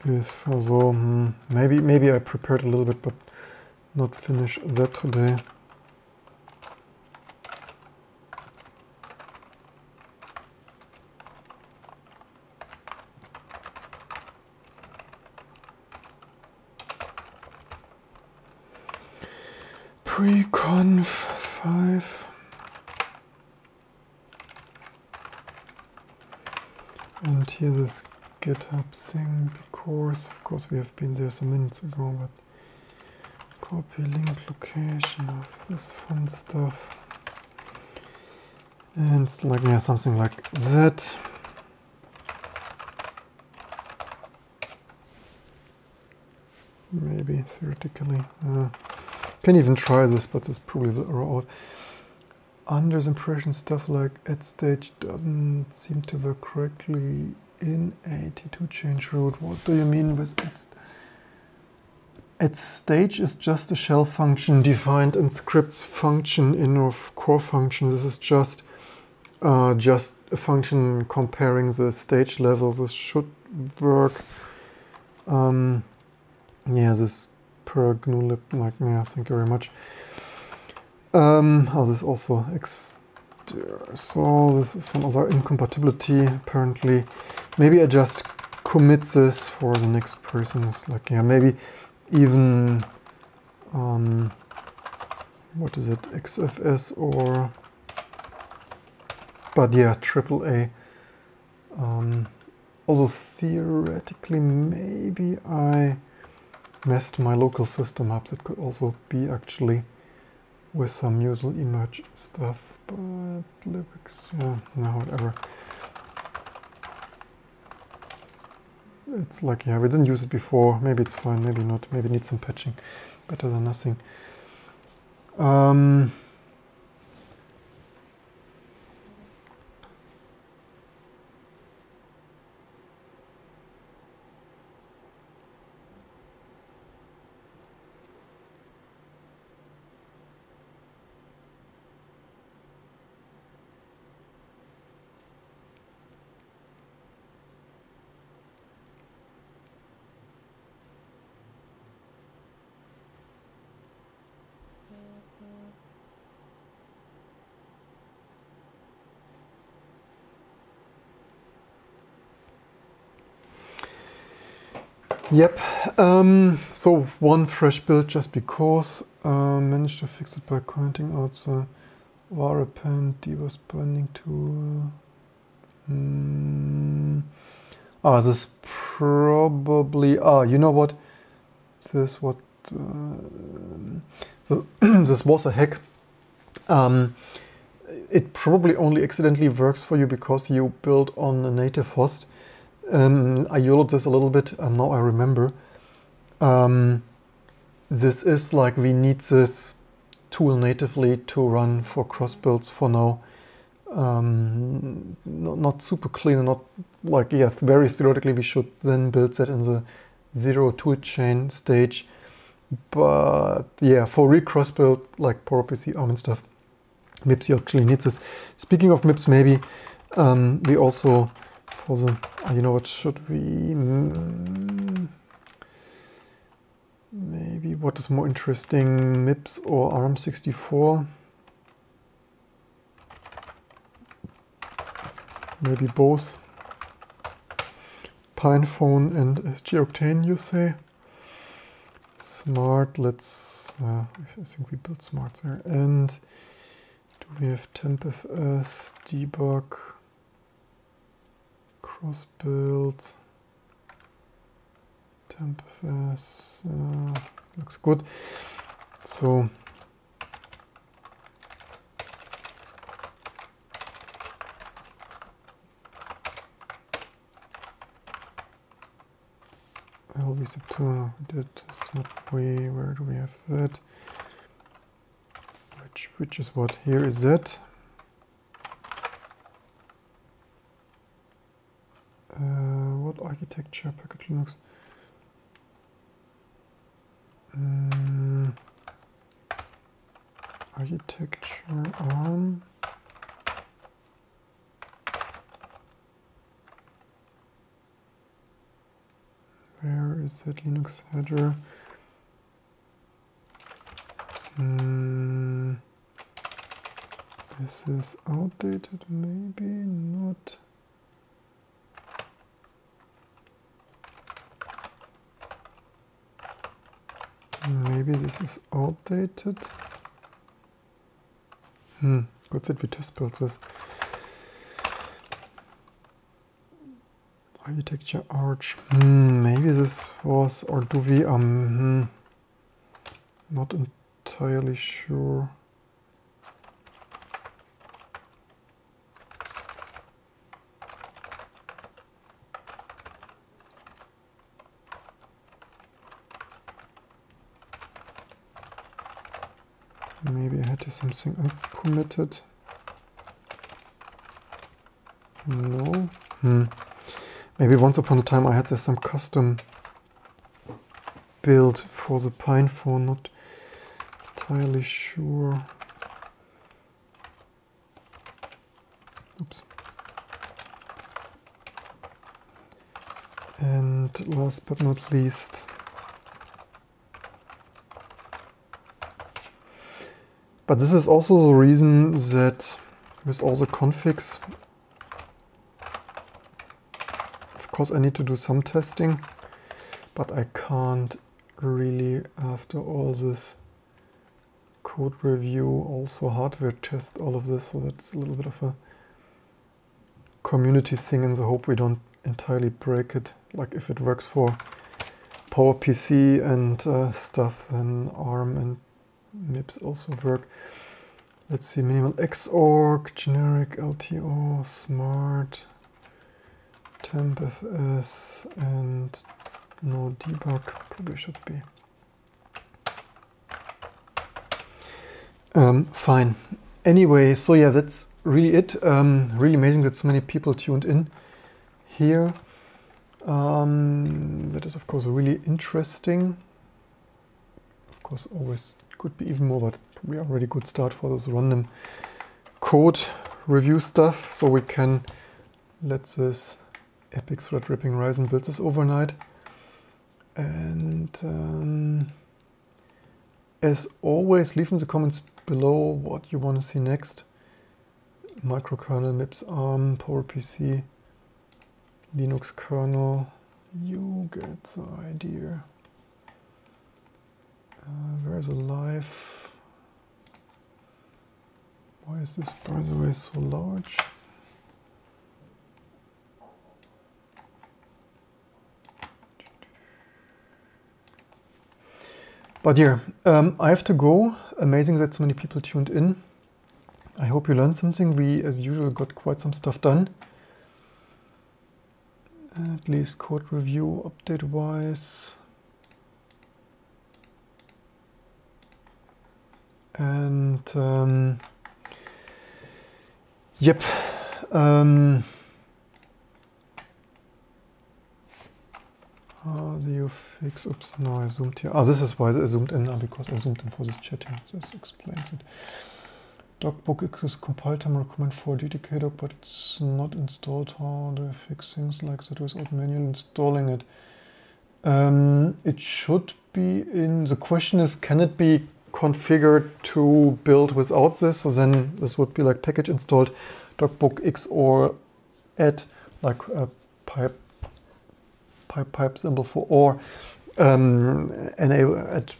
If also, hmm, maybe I prepared a little bit, but not finish that today. Preconf 5. And here this GitHub thing, because we have been there some minutes ago, but copy link location of this fun stuff. And it's like yeah, something like that. maybe theoretically. Uh, can even try this, but this probably will error out. Anders impression stuff like at stage doesn't seem to work correctly in a T2 change root. What do you mean with at stage is just a shell function defined in scripts function in of core function. This is just uh, just a function comparing the stage levels. This should work. Um, yeah, this per GNU lib nightmare. Thank you very much. Um, oh, this also so this is some other incompatibility apparently. Maybe I just commit this for the next person. Like yeah, maybe even um, what is it XFS or but yeah AAA. Um, also theoretically maybe I messed my local system up. That could also be actually with some usual emerge stuff, but lyrics, yeah, no, whatever. It's like, yeah, we didn't use it before. Maybe it's fine, maybe not. Maybe need some patching. Better than nothing. Um, Yep, um, so one fresh build just because. Uh, managed to fix it by commenting out the var append was binding to... Uh, mm, ah, this probably... Ah, you know what? This what... Uh, so this was a hack. Um, it probably only accidentally works for you because you build on a native host. Um, I yelled this a little bit, and now I remember. Um, this is like we need this tool natively to run for cross builds for now. Um, not, not, super clean, not like, yeah, very theoretically we should then build that in the zero tool chain stage. But yeah, for recross build, like PowerPC ARM and stuff, MIPS you actually need this. Speaking of MIPS, maybe um, we also for the, you know what should we, mm, maybe what is more interesting, MIPS or ARM64? Maybe both. PinePhone and SGI Octane, you say? Smart, let's, uh, I think we built smart there. And do we have tmpfs, debug? Cross build. Temp fs uh, looks good. So LV September did it's not way where do we have that? Which which is what? Here is that architecture, package Linux. Um, architecture ARM. Where is that Linux header? Mm, this is outdated, maybe not. Maybe this is outdated. Hmm, good that we test built this. Architecture arch. Hmm, maybe this was, or do we, um, hmm, not entirely sure. Maybe I had here something uncommitted. No. Hmm. Maybe once upon a time I had some custom build for the Pine Pinephone, not entirely sure. Oops. And last but not least, but this is also the reason that with all the configs of course I need to do some testing, but I can't really, after all this code review, also hardware test all of this, so that's a little bit of a community thing in the hope we don't entirely break it. Like if it works for PowerPC and uh, stuff, then ARM and MIPS also work. Let's see, minimal Xorg, generic LTO, smart, tmpfs and no debug probably should be. Um, fine. Anyway, so yeah, that's really it. Um, really amazing that so many people tuned in here. Um, that is, of course, really interesting. Of course, always could be even more, but probably already good start for this random code review stuff. So we can let this Epic Threadripping Ryzen build this overnight. And um, as always, leave in the comments below what you want to see next. Microkernel, MIPS ARM, PowerPC, Linux kernel. You get the idea. Uh, where's the life? Why is this, by the way, so large? But yeah, um, I have to go. Amazing that so many people tuned in. I hope you learned something. We, as usual, got quite some stuff done. At least code review update-wise. And um, yep. Um, How do you fix, oops, no, I zoomed here. Oh, this is why I zoomed in, now because I zoomed in for this chatting. This explains it. DocBook is compile time recommend for GTK but it's not installed. How do I fix things like that without manually installing it? Um, it should be in, the question is, can it be configured to build without this? So then this would be like package installed DocBook X or add like a pipe pipe pipe symbol for or um, enable at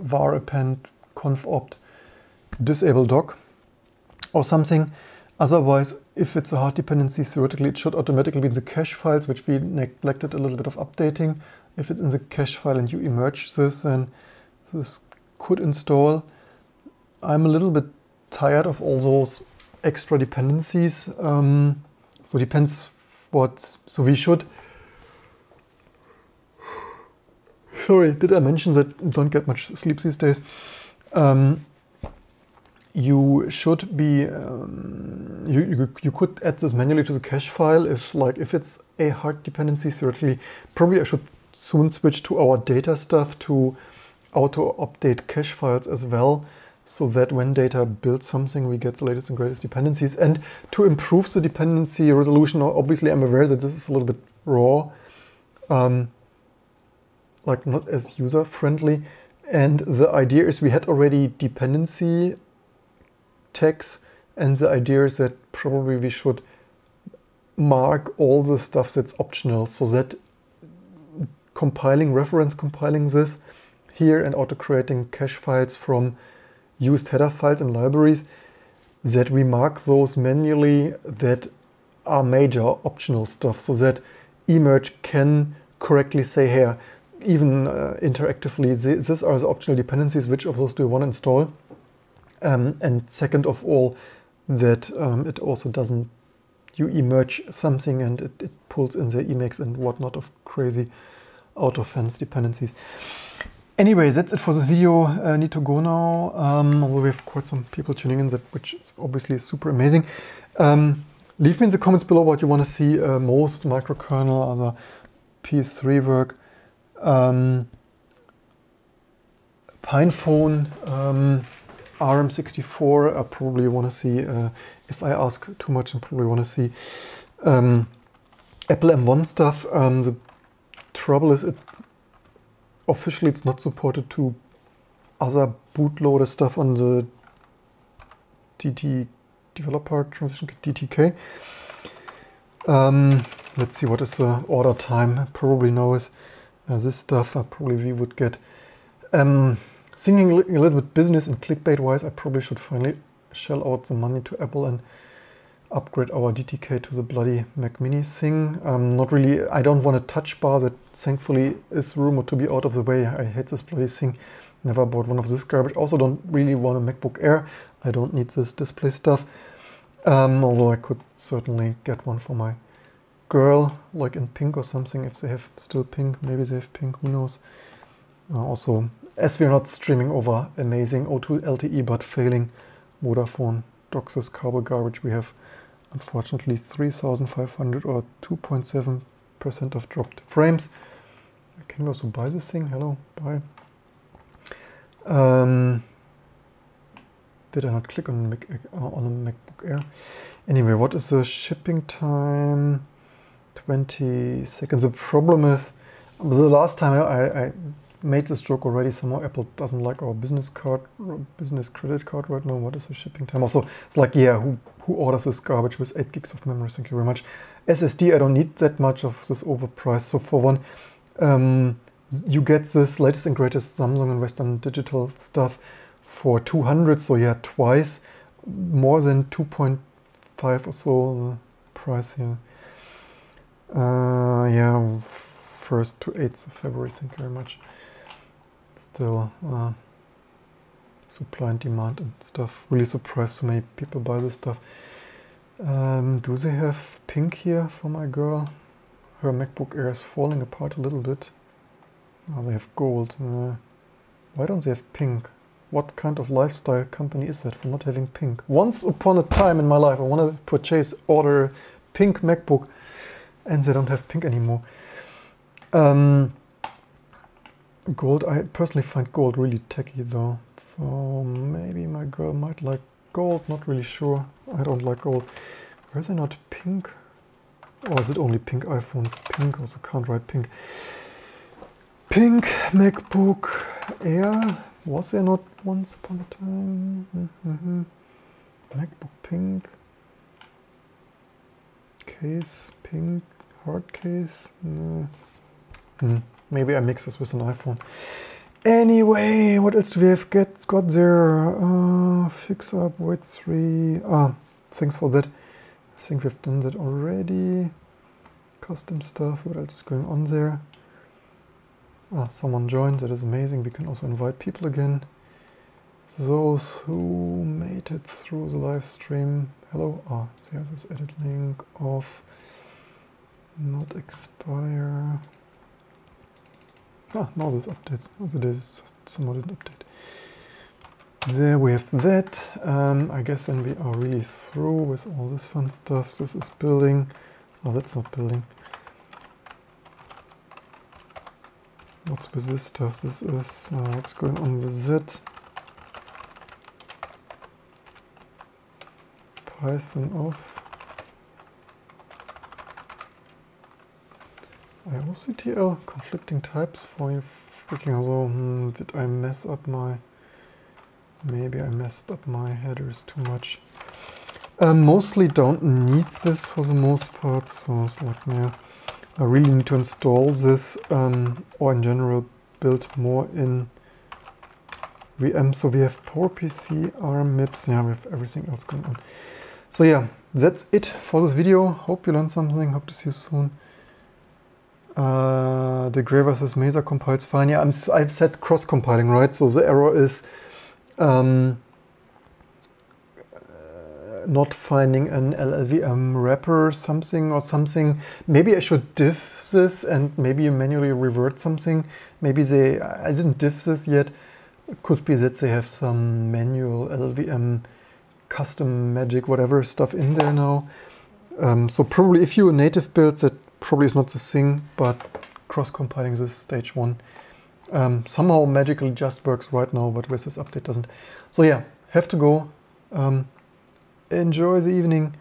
var append conf opt disable doc or something. Otherwise, if it's a hard dependency, theoretically it should automatically be in the cache files, which we neglected a little bit of updating. If it's in the cache file and you emerge this, then this could install. I'm a little bit tired of all those extra dependencies. Um, so depends what, so we should sorry, did I mention that don't get much sleep these days? Um, you should be, um, you, you, you, could add this manually to the cache file if like, if it's a hard dependency theoretically, probably I should soon switch to our data stuff to auto update cache files as well so that when data builds something, we get the latest and greatest dependencies. And to improve the dependency resolution, obviously I'm aware that this is a little bit raw. Um, like not as user friendly. And the idea is we had already dependency tags and the idea is that probably we should mark all the stuff that's optional so that compiling, reference compiling this here and auto creating cache files from used header files and libraries that we mark those manually that are major optional stuff so that emerge can correctly say here even uh, interactively, these are the optional dependencies. Which of those do you want to install? Um, and second of all, that um, it also doesn't, you emerge something and it, it pulls in the Emacs and whatnot of crazy out of fence dependencies. Anyway, that's it for this video. I uh, need to go now. Um, although we have quite some people tuning in, that which is obviously super amazing. Um, leave me in the comments below what you want to see uh, most microkernel, other P3 work. Um, PinePhone, um, ARM64, I probably want to see, uh, if I ask too much, I probably want to see um, Apple M1 stuff. Um, the trouble is it officially it's not supported to other bootloader stuff on the DT developer transition DTK. Um, let's see what is the order time. Probably know it. Uh, this stuff I probably we would get. Um, thinking a little bit business and clickbait wise, I probably should finally shell out the money to Apple and upgrade our DTK to the bloody Mac Mini thing. Um, not really, I don't want a touch bar that thankfully is rumored to be out of the way. I hate this bloody thing. Never bought one of this garbage. Also don't really want a MacBook Air. I don't need this display stuff. Um, although I could certainly get one for my girl, like in pink or something, if they have still pink. Maybe they have pink, who knows. Uh, also, as we're not streaming over amazing O2 LTE but failing Vodafone DOCSIS cable garbage, we have unfortunately 3500 or 2.7% of dropped frames. Can we also buy this thing? Hello, buy. Um, did I not click on, Mac, uh, on a MacBook Air? Anyway, what is the shipping time? 20 seconds. The problem is, the last time I, I made this joke already. Somehow Apple doesn't like our business card, business credit card right now. What is the shipping time? Also, it's like, yeah, who, who orders this garbage with 8 gigs of memory? Thank you very much. SSD, I don't need that much of this overpriced. So for one, um, you get this latest and greatest Samsung and Western Digital stuff for 200. So yeah, twice more than 2.5 or so price here. Uh, yeah, first to 8th of February. Thank you very much still uh, supply and demand and stuff. Really surprised so many people buy this stuff. Um, do they have pink here for my girl? Her MacBook Air is falling apart a little bit. Oh, they have gold. Uh, why don't they have pink? What kind of lifestyle company is that for not having pink? Once upon a time in my life, I want to purchase, order pink MacBook, and they don't have pink anymore. Um, Gold, I personally find gold really tacky though. So maybe my girl might like gold, not really sure. I don't like gold. Where is it not pink? Or is it only pink iPhones? Pink, also can't write pink. Pink MacBook Air. Was there not once upon a time? Mm -hmm. MacBook pink. Case pink. Hard case. No. Hmm. Maybe I mix this with an iPhone. Anyway, what else do we have get, got there? Uh, fix up, wait three. Ah, thanks for that. I think we've done that already. Custom stuff, what else is going on there? Ah, someone joined, that is amazing. We can also invite people again. Those who made it through the live stream. Hello. Ah, there's this edit link of not expire. Ah, now this updates. Also there's somewhat an update. There we have that. Um, I guess then we are really through with all this fun stuff. This is building. Oh, that's not building. What's with this stuff? This is uh, what's going on with it. Python off. IOCTL conflicting types for you freaking so hmm, did I mess up my maybe I messed up my headers too much. Um, mostly don't need this for the most part so it's like yeah I really need to install this um, or in general build more in VM so we have PowerPC, ARM, MIPS, yeah we have everything else going on. So yeah that's it for this video. Hope you learned something. Hope to see you soon uh, the Gray versus Mesa compiles fine. Yeah, I'm, I've said cross-compiling, right? So the error is um, uh, not finding an LLVM wrapper something or something. Maybe I should diff this and maybe you manually revert something. Maybe they, I didn't diff this yet. It could be that they have some manual LLVM custom magic, whatever stuff in there now. Um, so probably if you're a native build, that probably is not the thing, but cross-compiling this stage one um, somehow magically just works right now, but with this update doesn't. So yeah, have to go. Um, enjoy the evening.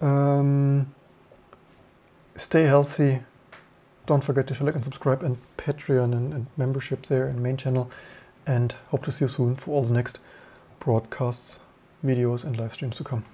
Um, stay healthy. Don't forget to like, and subscribe, and Patreon and, and membership there, and main channel. And hope to see you soon for all the next broadcasts, videos, and live streams to come.